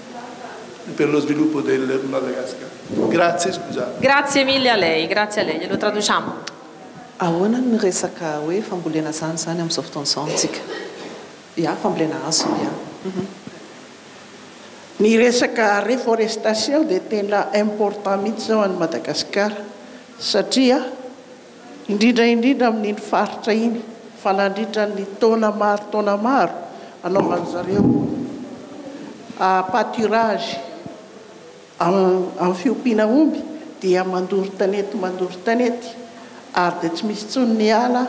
per lo sviluppo del Madagascar. Grazie, scusate. Grazie mille a lei, grazie a lei, glielo traduciamo. ahoana ny resaka hoe fambolena zany zany amin'izao fotoan'izao antsika ia fambolena hazo ia ny resaka reforestation dia tena important mihitsy zao any madagasikara satria indrindraindrindra amin'iny faritra iny. Fa nandritra ny taona maro taona maro anaovan' zareo. Ah, Paturage amin'ny fiompiana omby dia mandory tanety mandory tanety. Ary dia tsy misy tsony ny ala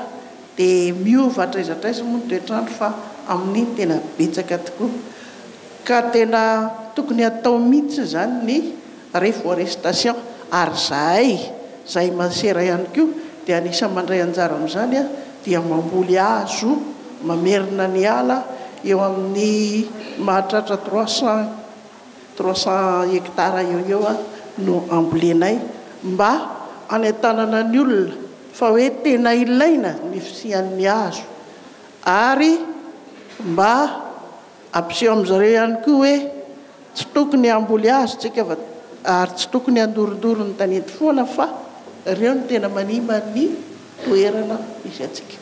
dia miova atraizatraiza moa ny toetrandro fa amin'iny tena betsaka tokoa. Ka tena tokony atao mihitsy zany ny reforestation. Ary zahay zay masera ihany koa. dia anisany mandray anjara amin'izany a dia mamboly azo mamerina ny ala eo amin'ny mahatratra trois cent trois cent hectara eo eo a no ambolenay. Mba anentanana ny olona fa hoe tena ilaina ny fisihan'ny azo. Ary mba ampiseho amin'izareo ihany koa hoe tsy tokony amboly azo tsika va ary tsy tokony andorondoro ny tanety foana fa reo ny tena manima ny toerana izy atsika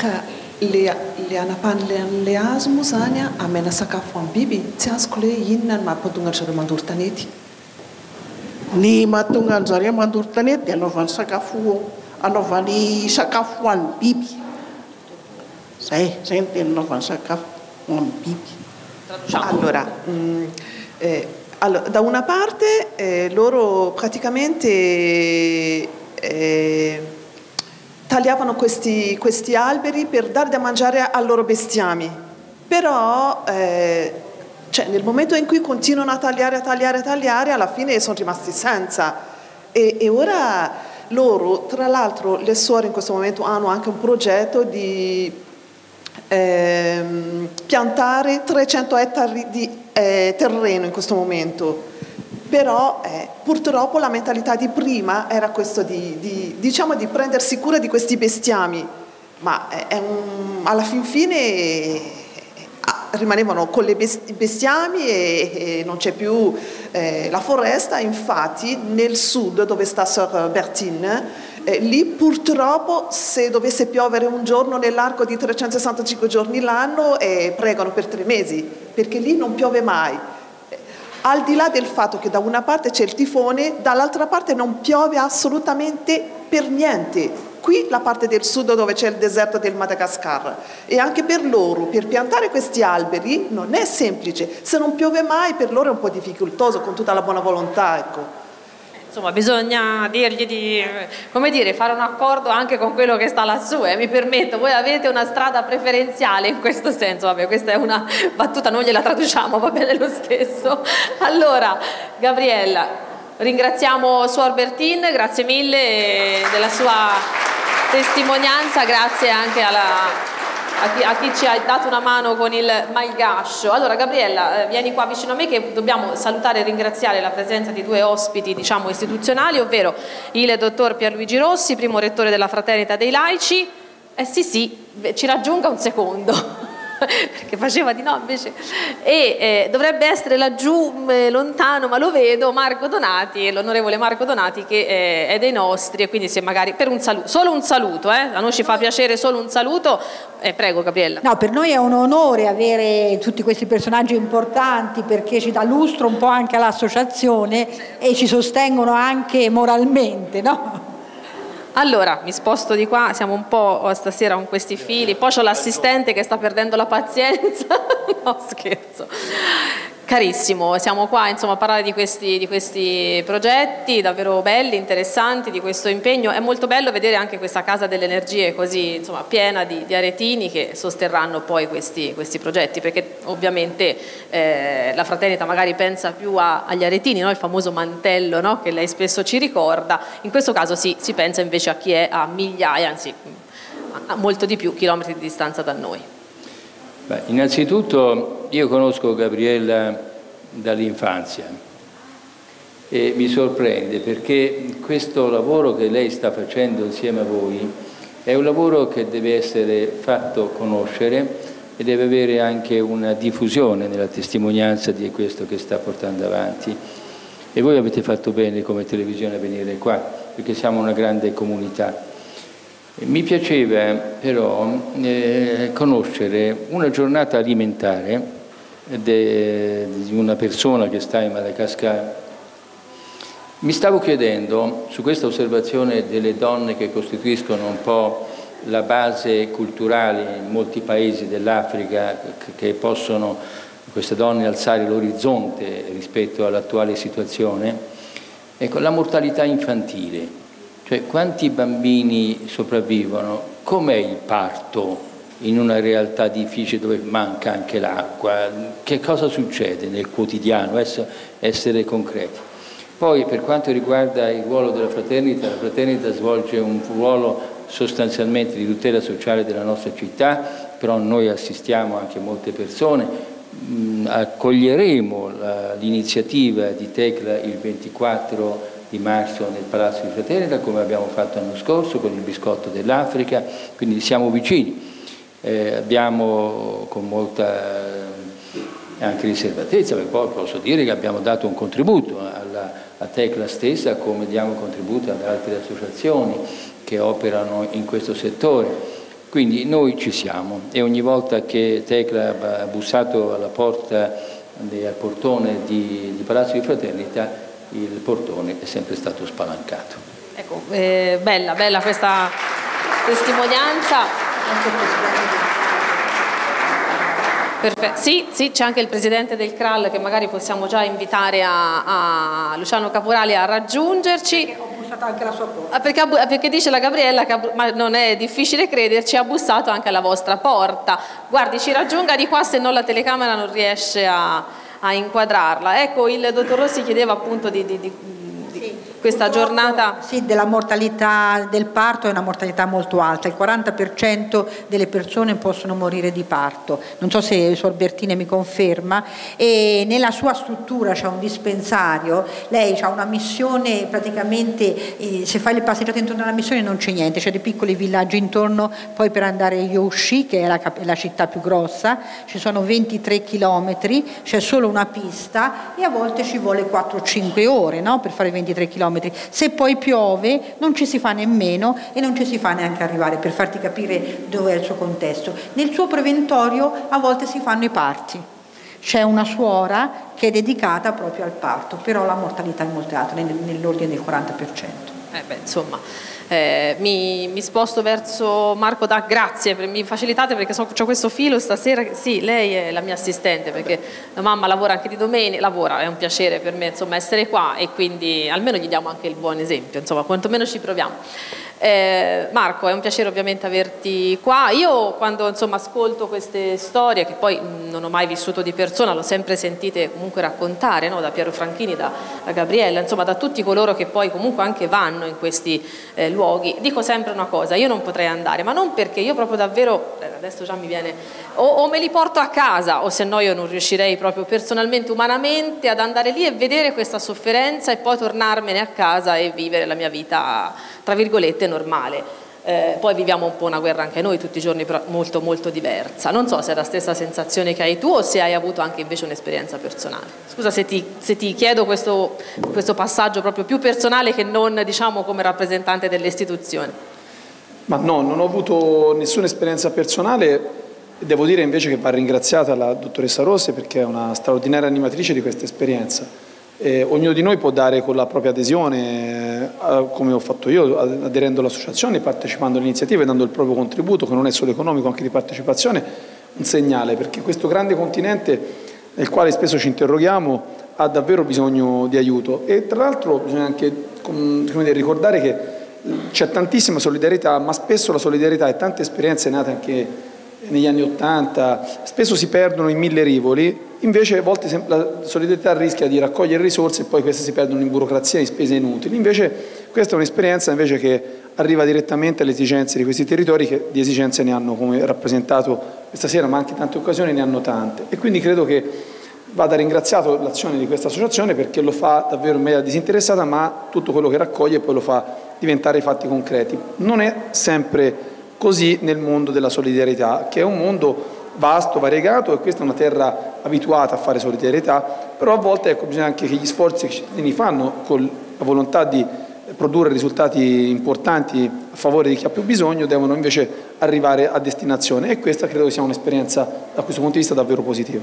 ka le le anapahan'la azy moa zany a amena sakafo amin'ny biby tsy azoko le inona ny mampahatonga an'zareo mandory tanety. Ny mahatonga an'zareo mandory tanety dia anaovan'ny sakafo anaovan'ny sakafo hoan'ny biby. Zay zay no tena anaovan'ny sakafo hoan'ny biby. Allora allora, da una parte eh, loro praticamente eh, tagliavano questi, questi, alberi per dare da mangiare ai loro bestiami, però eh, cioè, nel momento in cui continuano a tagliare, a tagliare, a tagliare, alla fine sono rimasti senza. E, e ora loro, tra l'altro le suore in questo momento hanno anche un progetto di eh, piantare 300 ettari di eh, terreno in questo momento. Però eh, purtroppo la mentalità di prima era questa di, di, diciamo, di prendersi cura di questi bestiami, ma eh, un, alla fin fine eh, rimanevano con i bestiami e, e, non c'è più eh, la foresta, infatti nel sud dove sta Sir Bertine, eh, lì purtroppo se dovesse piovere un giorno nell'arco di 365 giorni l'anno eh, pregano per tre mesi, perché lì non piove mai al di là del fatto che da una parte c'è il tifone, dall'altra parte non piove assolutamente per niente. Qui la parte del sud dove c'è il deserto del Madagascar e anche per loro, per piantare questi alberi non è semplice, se non piove mai per loro è un po' difficoltoso con tutta la buona volontà. Ecco. Insomma, bisogna dirgli di, dire, fare un accordo anche con quello che sta lassù. Eh. Mi permetto, voi avete una strada preferenziale in questo senso. Vabbè, questa è una battuta, non gliela traduciamo, va bene lo stesso. Allora, Gabriella, ringraziamo Suor Bertin, grazie mille della sua testimonianza, grazie anche alla a chi, a chi, ci ha dato una mano con il malgascio. Allora Gabriella, eh, vieni qua vicino a me che dobbiamo salutare e ringraziare la presenza di due ospiti diciamo, istituzionali, ovvero il dottor Pierluigi Rossi, primo rettore della Fraternita dei Laici. Eh sì sì, ci raggiunga un secondo. Perché faceva di no invece e eh, dovrebbe essere laggiù eh, lontano ma lo vedo Marco Donati l'onorevole Marco Donati che eh, è dei nostri e quindi se magari per un saluto solo un saluto eh? a noi ci fa piacere solo un saluto eh, prego Gabriella no per noi è un onore avere tutti questi personaggi importanti perché ci dà lustro un po' anche all'associazione e ci sostengono anche moralmente no? Allora, mi sposto di qua, siamo un po' stasera con questi fili, poi c'ho l'assistente che sta perdendo la pazienza, no scherzo. Carissimo, siamo qua insomma, a parlare di questi, di questi, progetti davvero belli, interessanti, di questo impegno. È molto bello vedere anche questa Casa delle Energie così insomma, piena di, di, aretini che sosterranno poi questi, questi progetti, perché ovviamente eh, la fraternita magari pensa più a, agli aretini, no? il famoso mantello no? che lei spesso ci ricorda, in questo caso sì, si pensa invece a chi è a migliaia, anzi a molto di più chilometri di distanza da noi. Beh, innanzitutto io conosco Gabriella dall'infanzia e mi sorprende perché questo lavoro che lei sta facendo insieme a voi è un lavoro che deve essere fatto conoscere e deve avere anche una diffusione nella testimonianza di questo che sta portando avanti. E voi avete fatto bene come televisione a venire qua, perché siamo una grande comunità. Mi piaceva però eh, conoscere una giornata alimentare di una persona che sta in Madagascar. Mi stavo chiedendo su questa osservazione delle donne che costituiscono un po' la base culturale in molti paesi dell'Africa che possono queste donne alzare l'orizzonte rispetto all'attuale situazione, ecco, la mortalità infantile. Cioè, quanti bambini sopravvivono? Com'è il parto in una realtà difficile dove manca anche l'acqua? Che cosa succede nel quotidiano? Essere concreti. Poi per quanto riguarda il ruolo della fraternita, la fraternita svolge un ruolo sostanzialmente di tutela sociale della nostra città, però noi assistiamo anche molte persone, mm, accoglieremo l'iniziativa di Tecla il 24 di marzo nel Palazzo di Fraternita, come abbiamo fatto l'anno scorso con il biscotto dell'Africa, quindi siamo vicini. Eh, abbiamo con molta eh, anche riservatezza, perché poi posso dire che abbiamo dato un contributo alla, a Tecla stessa, come diamo contributo ad altre associazioni che operano in questo settore. Quindi noi ci siamo e ogni volta che Tecla ha bussato alla porta, al portone di, di Palazzo di Fraternita, il portone è sempre stato spalancato. Ecco, eh, bella, bella questa testimonianza. Perfetto. Sì, sì, c'è anche il presidente del CRAL che magari possiamo già invitare a, a Luciano Caporali a raggiungerci. Perché ho bussato anche alla sua porta. Ah, perché, perché, dice la Gabriella che ma non è difficile crederci, ha bussato anche alla vostra porta. Guardi, ci raggiunga di qua se no la telecamera non riesce a, a inquadrarla. Ecco, il dottor Rossi chiedeva appunto di, di, di questa giornata? Sì, della mortalità del parto è una mortalità molto alta, il 40% delle persone possono morire di parto, non so se Suor Bertine mi conferma, e nella sua struttura c'è un dispensario, lei ha una missione praticamente, eh, se fai le passeggiate intorno alla missione non c'è niente, c'è dei piccoli villaggi intorno, poi per andare a Yoshi, che è la, la città più grossa, ci sono 23 chilometri, c'è solo una pista e a volte ci vuole 4-5 ore no? per fare 23 chilometri chilometri. Se poi piove non ci si fa nemmeno e non ci si fa neanche arrivare per farti capire dove è il suo contesto. Nel suo preventorio a volte si fanno i parti. C'è una suora che è dedicata proprio al parto, però la mortalità è molto alta, nell'ordine del 40%. Eh beh, insomma, eh, mi, mi, sposto verso Marco Da, grazie, mi facilitate perché so, ho questo filo stasera, sì, lei è la mia assistente perché la mamma lavora anche di domenica, lavora, è un piacere per me insomma, essere qua e quindi almeno gli diamo anche il buon esempio, insomma, quantomeno ci proviamo. Eh, Marco, è un piacere ovviamente averti qua. Io quando insomma, ascolto queste storie, che poi non ho mai vissuto di persona, l'ho sempre sentite comunque raccontare no? da Piero Franchini, da, da, Gabriella, insomma da tutti coloro che poi comunque anche vanno in questi eh, luoghi, dico sempre una cosa, io non potrei andare, ma non perché io proprio davvero, eh, adesso già mi viene, o, o me li porto a casa, o se no io non riuscirei proprio personalmente, umanamente ad andare lì e vedere questa sofferenza e poi tornarmene a casa e vivere la mia vita, tra virgolette, normale. Eh, poi viviamo un po' una guerra anche noi tutti i giorni però molto molto diversa. Non so se è la stessa sensazione che hai tu o se hai avuto anche invece un'esperienza personale. Scusa se ti, se ti chiedo questo, questo, passaggio proprio più personale che non diciamo come rappresentante delle istituzioni. Ma no, non ho avuto nessuna esperienza personale. Devo dire invece che va ringraziata la dottoressa Rossi perché è una straordinaria animatrice di questa esperienza Eh, ognuno di noi può dare con la propria adesione, eh, come ho fatto io, aderendo all'associazione, partecipando all'iniziativa e dando il proprio contributo, che non è solo economico, anche di partecipazione, un segnale, perché questo grande continente nel quale spesso ci interroghiamo ha davvero bisogno di aiuto. E tra l'altro bisogna anche dire, ricordare che c'è tantissima solidarietà, ma spesso la solidarietà e tante esperienze nate anche negli anni Ottanta, spesso si perdono in mille rivoli Invece a volte la solidarietà rischia di raccogliere risorse e poi queste si perdono in burocrazia in spese inutili. Invece questa è un'esperienza che arriva direttamente alle esigenze di questi territori che di esigenze ne hanno come rappresentato questa sera, ma anche in tante occasioni ne hanno tante. E quindi credo che vada ringraziato l'azione di questa associazione perché lo fa davvero in maniera disinteressata, ma tutto quello che raccoglie poi lo fa diventare fatti concreti. Non è sempre così nel mondo della solidarietà, che è un mondo vasto, variegato e questa è una terra abituata a fare solidarietà, però a volte ecco, bisogna anche che gli sforzi che i cittadini fanno con la volontà di produrre risultati importanti a favore di chi ha più bisogno devono invece arrivare a destinazione e questa credo sia un'esperienza da questo punto di vista davvero positiva.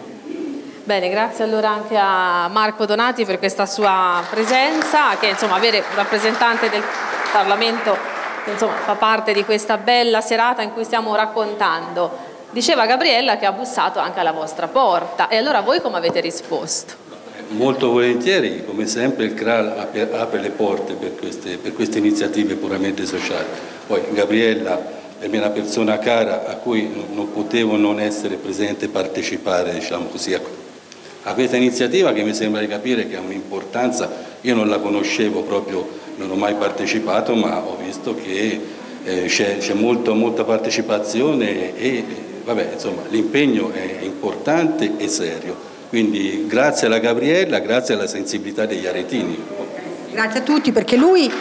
Bene, grazie allora anche a Marco Donati per questa sua presenza, che insomma avere un rappresentante del Parlamento insomma, fa parte di questa bella serata in cui stiamo raccontando. Diceva Gabriella che ha bussato anche alla vostra porta e allora voi come avete risposto? Molto volentieri, come sempre il CRAL apre le porte per queste, per queste iniziative puramente sociali. Poi Gabriella è una persona cara a cui non potevo non essere presente e partecipare diciamo così, a questa iniziativa che mi sembra di capire che ha un'importanza, io non la conoscevo proprio, non ho mai partecipato ma ho visto che eh, c'è molta partecipazione e vabbè, insomma, l'impegno è importante e serio. Quindi grazie alla Gabriella, grazie alla sensibilità degli aretini. Grazie a tutti perché lui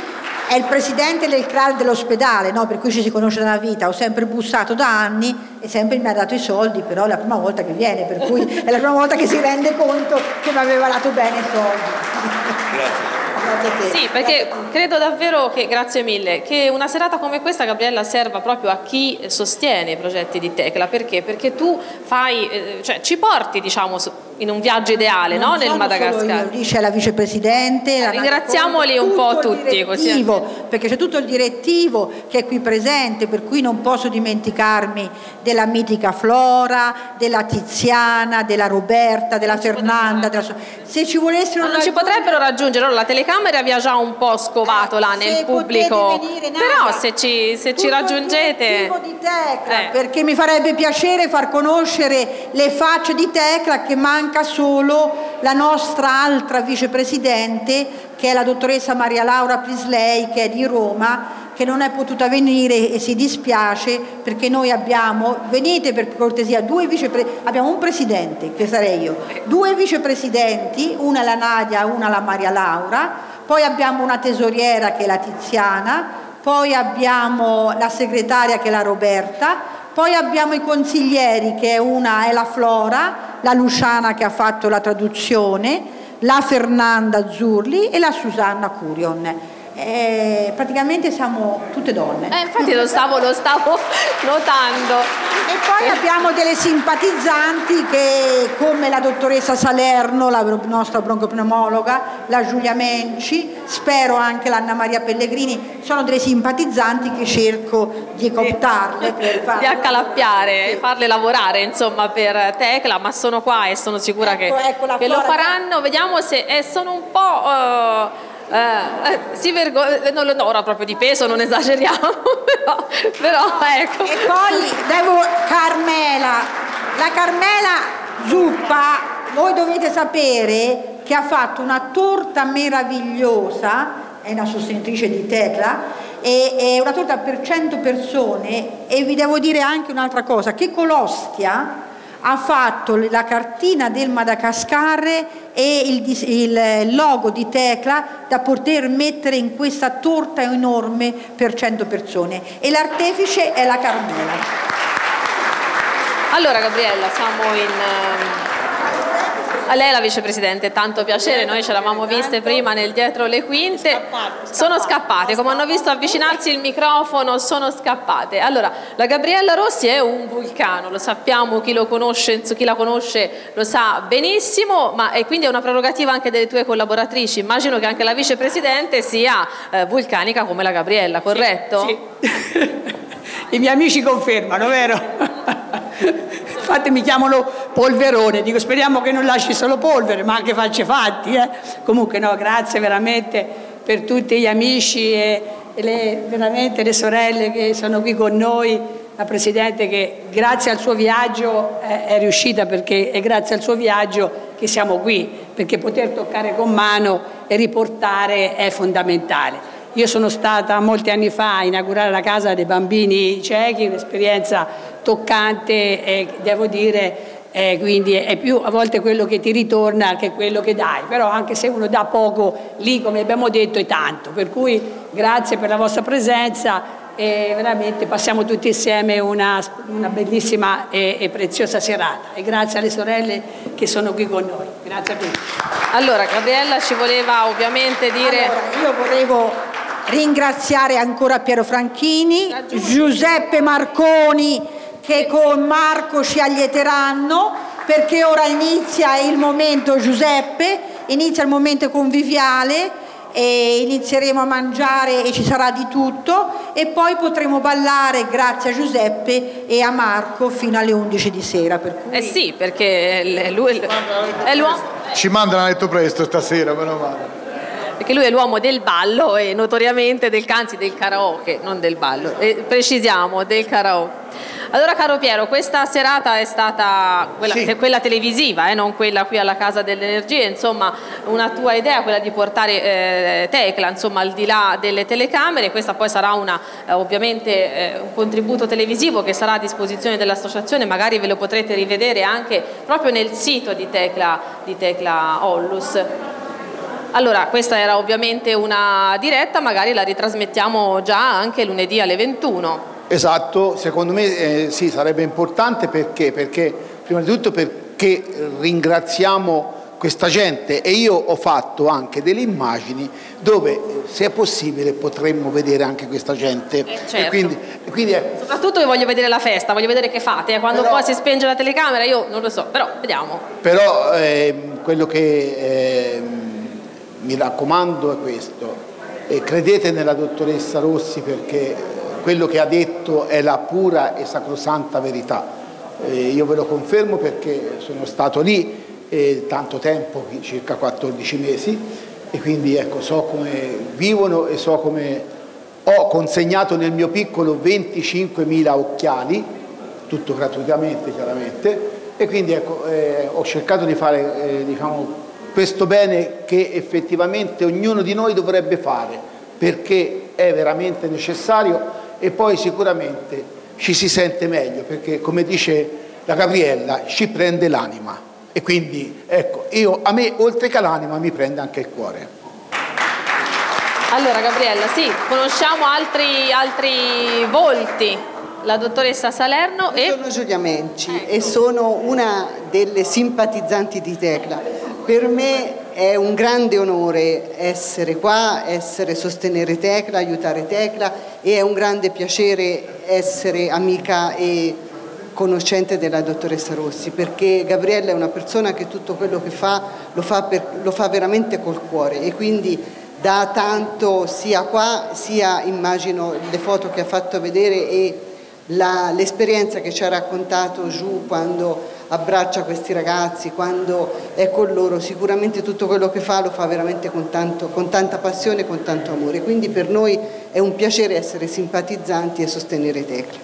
è il presidente del CRAL dell'ospedale, no? per cui ci si conosce dalla vita, ho sempre bussato da anni e sempre mi ha dato i soldi, però è la prima volta che viene, per cui è la prima volta che si rende conto che mi aveva dato bene i soldi. Grazie. Sì, perché credo davvero che, grazie mille, che una serata come questa, Gabriella, serva proprio a chi sostiene i progetti di Tecla. Perché? Perché tu fai, eh, cioè, ci porti, diciamo, in un viaggio ideale no? nel Madagascar. Lì c'è la vicepresidente. La Ringraziamoli un po' tutti. Così. Perché c'è tutto il direttivo che è qui presente, per cui non posso dimenticarmi della mitica Flora, della Tiziana, della Roberta, della Fernanda. Della... Se ci volessero... non ci potrebbero raggiungere, allora, la telecamera vi ha già un po' scovato là nel pubblico, venire, però se ci, se ci raggiungete... Di Tecla, eh. Perché mi farebbe piacere far conoscere le facce di Tecla che mancano manca solo la nostra altra vicepresidente che è la dottoressa Maria Laura Prisley che è di Roma che non è potuta venire e si dispiace perché noi abbiamo, venite per cortesia, due vicepresidenti, abbiamo un presidente che sarei io, due vicepresidenti, una la Nadia, una la Maria Laura, poi abbiamo una tesoriera che è la Tiziana, poi abbiamo la segretaria che è la Roberta, poi abbiamo i consiglieri che una è la Flora, la Luciana che ha fatto la traduzione, la Fernanda Zurli e la Susanna Curion eh, praticamente siamo tutte donne. Eh, infatti lo stavo, lo stavo notando. E poi abbiamo delle simpatizzanti che, come la dottoressa Salerno, la nostra broncopneumologa, la Giulia Menci, spero anche l'Anna Maria Pellegrini, sono delle simpatizzanti che cerco di cooptarle per farle... Di accalappiare, sì. farle lavorare insomma per Tecla, ma sono qua e sono sicura ecco, che, ecco che lo faranno. Vediamo se eh, sono un po'... Uh, eh, eh, si vergogna, eh, non lo ora proprio di peso, non esageriamo, però, però ecco. E poi devo, Carmela, la Carmela Zuppa, voi dovete sapere che ha fatto una torta meravigliosa, è una sostenitrice di Tecla, è una torta per 100 persone e vi devo dire anche un'altra cosa, che con l'ostia ha fatto la cartina del Madagascar e il, il, logo di Tecla da poter mettere in questa torta enorme per 100 persone e l'artefice è la Carmela. Allora Gabriella, siamo in... A lei la vicepresidente, tanto piacere, noi ce l'avevamo viste prima nel dietro le quinte, sono scappate, come hanno visto avvicinarsi il microfono sono scappate. Allora, la Gabriella Rossi è un vulcano, lo sappiamo, chi, lo conosce, chi la conosce lo sa benissimo, ma e quindi è una prerogativa anche delle tue collaboratrici, immagino che anche la vicepresidente sia eh, vulcanica come la Gabriella, corretto? Sì. sì. I miei amici confermano, vero? Infatti mi chiamano polverone, dico speriamo che non lasci solo polvere, ma anche faccia fatti. Eh? Comunque no, grazie veramente per tutti gli amici e, e le, veramente le sorelle che sono qui con noi, la Presidente che grazie al suo viaggio è, è riuscita perché è grazie al suo viaggio che siamo qui, perché poter toccare con mano e riportare è fondamentale. Io sono stata molti anni fa a inaugurare la casa dei bambini ciechi, un'esperienza toccante e devo dire eh, quindi è più a volte quello che ti ritorna che quello che dai, però anche se uno dà poco lì come abbiamo detto è tanto, per cui grazie per la vostra presenza e veramente passiamo tutti insieme una, una bellissima e, e, preziosa serata. E grazie alle sorelle che sono qui con noi, grazie a tutti. Allora Gabriella ci voleva ovviamente dire... Allora, io volevo ringraziare ancora Piero Franchini, Giuseppe Marconi che con Marco ci allieteranno perché ora inizia il momento Giuseppe, inizia il momento conviviale e inizieremo a mangiare e ci sarà di tutto e poi potremo ballare grazie a Giuseppe e a Marco fino alle 11 di sera. Per cui... Eh sì, perché lui è l'uomo... Ci mandano a letto presto stasera, meno male perché lui è l'uomo del ballo e notoriamente del anzi del karaoke, non del ballo, e precisiamo, del karaoke. Allora caro Piero, questa serata è stata quella, sì. quella televisiva, eh, non quella qui alla Casa dell'Energia, insomma una tua idea, quella di portare eh, Tecla insomma, al di là delle telecamere, questa poi sarà una, eh, ovviamente eh, un contributo televisivo che sarà a disposizione dell'associazione, magari ve lo potrete rivedere anche proprio nel sito di Tecla, di Tecla Ollus. Allora, questa era ovviamente una diretta, magari la ritrasmettiamo già anche lunedì alle 21. Esatto, secondo me eh, sì, sarebbe importante perché? perché prima di tutto perché ringraziamo questa gente e io ho fatto anche delle immagini dove se è possibile potremmo vedere anche questa gente eh, certo. quindi, quindi è... soprattutto io voglio vedere la festa voglio vedere che fate eh. quando però, poi si spenge la telecamera io non lo so però vediamo però eh, quello che ehm, mi raccomando è questo credete nella dottoressa Rossi perché quello che ha detto è la pura e sacrosanta verità. Eh, io ve lo confermo perché sono stato lì eh, tanto tempo, circa 14 mesi, e quindi ecco, so come vivono e so come ho consegnato nel mio piccolo 25.000 occhiali, tutto gratuitamente chiaramente, e quindi ecco, eh, ho cercato di fare eh, diciamo, questo bene che effettivamente ognuno di noi dovrebbe fare, perché è veramente necessario e poi sicuramente ci si sente meglio perché come dice la Gabriella ci prende l'anima e quindi ecco io, a me oltre che l'anima mi prende anche il cuore allora Gabriella sì conosciamo altri, altri volti la dottoressa Salerno e... Sono Giulia Menci ecco. e sono una delle simpatizzanti di Tecla. Per me è un grande onore essere qua, essere, sostenere Tecla, aiutare Tecla e è un grande piacere essere amica e conoscente della dottoressa Rossi perché Gabriella è una persona che tutto quello che fa lo fa, per, lo fa veramente col cuore e quindi dà tanto sia qua sia immagino le foto che ha fatto vedere e l'esperienza che ci ha raccontato giù quando abbraccia questi ragazzi, quando è con loro, sicuramente tutto quello che fa lo fa veramente con, tanto, con tanta passione e con tanto amore. Quindi per noi è un piacere essere simpatizzanti e sostenere Tecla.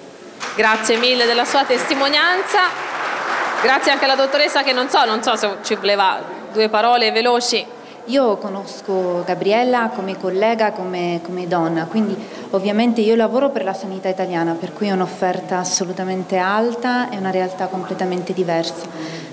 Grazie mille della sua testimonianza. Grazie anche alla dottoressa che non so, non so se ci voleva due parole veloci. Io conosco Gabriella come collega, come, come, donna, quindi ovviamente io lavoro per la sanità italiana, per cui è un'offerta assolutamente alta e una realtà completamente diversa.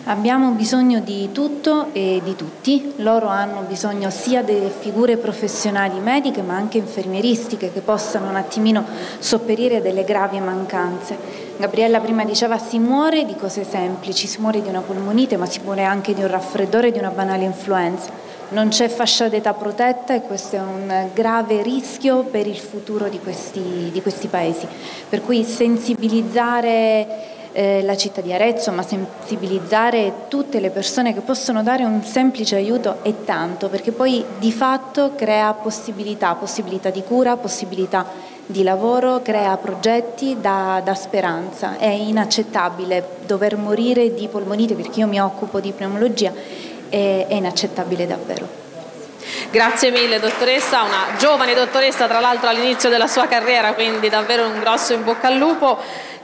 Abbiamo bisogno di tutto e di tutti, loro hanno bisogno sia delle figure professionali mediche ma anche infermieristiche che possano un attimino sopperire delle gravi mancanze Gabriella prima diceva si muore di cose semplici, si muore di una polmonite, ma si muore anche di un raffreddore, di una banale influenza. Non c'è fascia d'età protetta e questo è un grave rischio per il futuro di questi, di questi paesi. Per cui sensibilizzare eh, la città di Arezzo, ma sensibilizzare tutte le persone che possono dare un semplice aiuto è tanto, perché poi di fatto crea possibilità, possibilità di cura, possibilità di lavoro, crea progetti, dà, dà, speranza. È inaccettabile dover morire di polmonite perché io mi occupo di pneumologia, è, è inaccettabile davvero. Grazie mille dottoressa, una giovane dottoressa tra l'altro all'inizio della sua carriera, quindi davvero un grosso in bocca al lupo.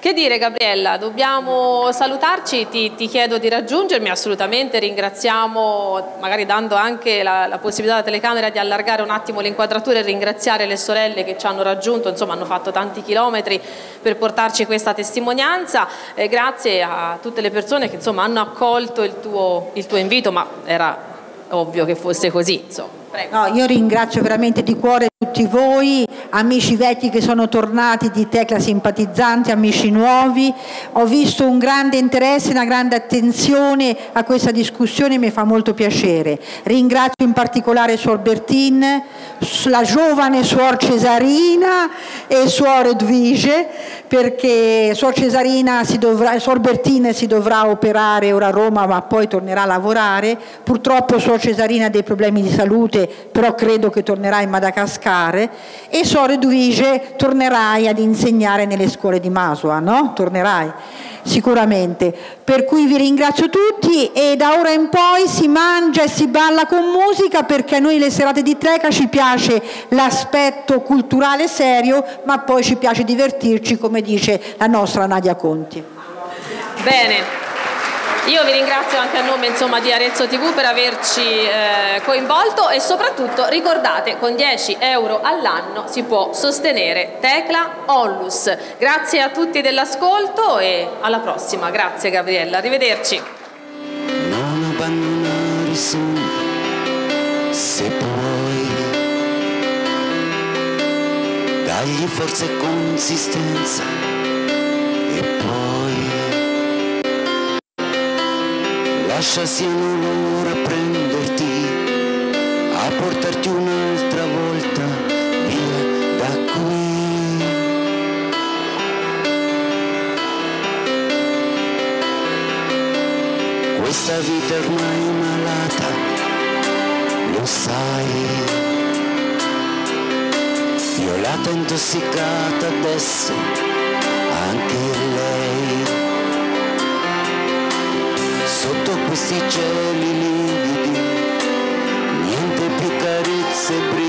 Che dire Gabriella, dobbiamo salutarci, ti, ti, chiedo di raggiungermi assolutamente, ringraziamo magari dando anche la, la, possibilità alla telecamera di allargare un attimo l'inquadratura e ringraziare le sorelle che ci hanno raggiunto, insomma hanno fatto tanti chilometri per portarci questa testimonianza, eh, grazie a tutte le persone che insomma hanno accolto il tuo, il tuo invito, ma era ovvio che fosse così. Insomma. No, io ringrazio veramente di cuore tutti voi, amici vecchi che sono tornati di Tecla simpatizzanti, amici nuovi. Ho visto un grande interesse, una grande attenzione a questa discussione, mi fa molto piacere. Ringrazio in particolare Suor Bertin, la giovane Suor Cesarina e Suor Edvige, perché Suor Cesarina si dovrà, Suor Bertin si dovrà operare ora a Roma, ma poi tornerà a lavorare. Purtroppo Suor Cesarina ha dei problemi di salute, però credo che tornerà in Madagascar e Sore Duige tornerai ad insegnare nelle scuole di Masua, no? Tornerai sicuramente. Per cui vi ringrazio tutti e da ora in poi si mangia e si balla con musica perché a noi le serate di Treca ci piace l'aspetto culturale serio, ma poi ci piace divertirci come dice la nostra Nadia Conti. Bene. Io vi ringrazio anche a nome insomma, di Arezzo TV per averci eh, coinvolto e soprattutto ricordate con 10 euro all'anno si può sostenere Tecla Onlus. Grazie a tutti dell'ascolto e alla prossima. Grazie Gabriella, arrivederci. Non abbandonare su, se puoi, dagli forza e consistenza lascia siano loro a prenderti, a portarti un'altra volta via da qui. Questa vita ormai malata, lo sai. Violata, intossicata adesso, anche sotto questi cieli lividi, niente più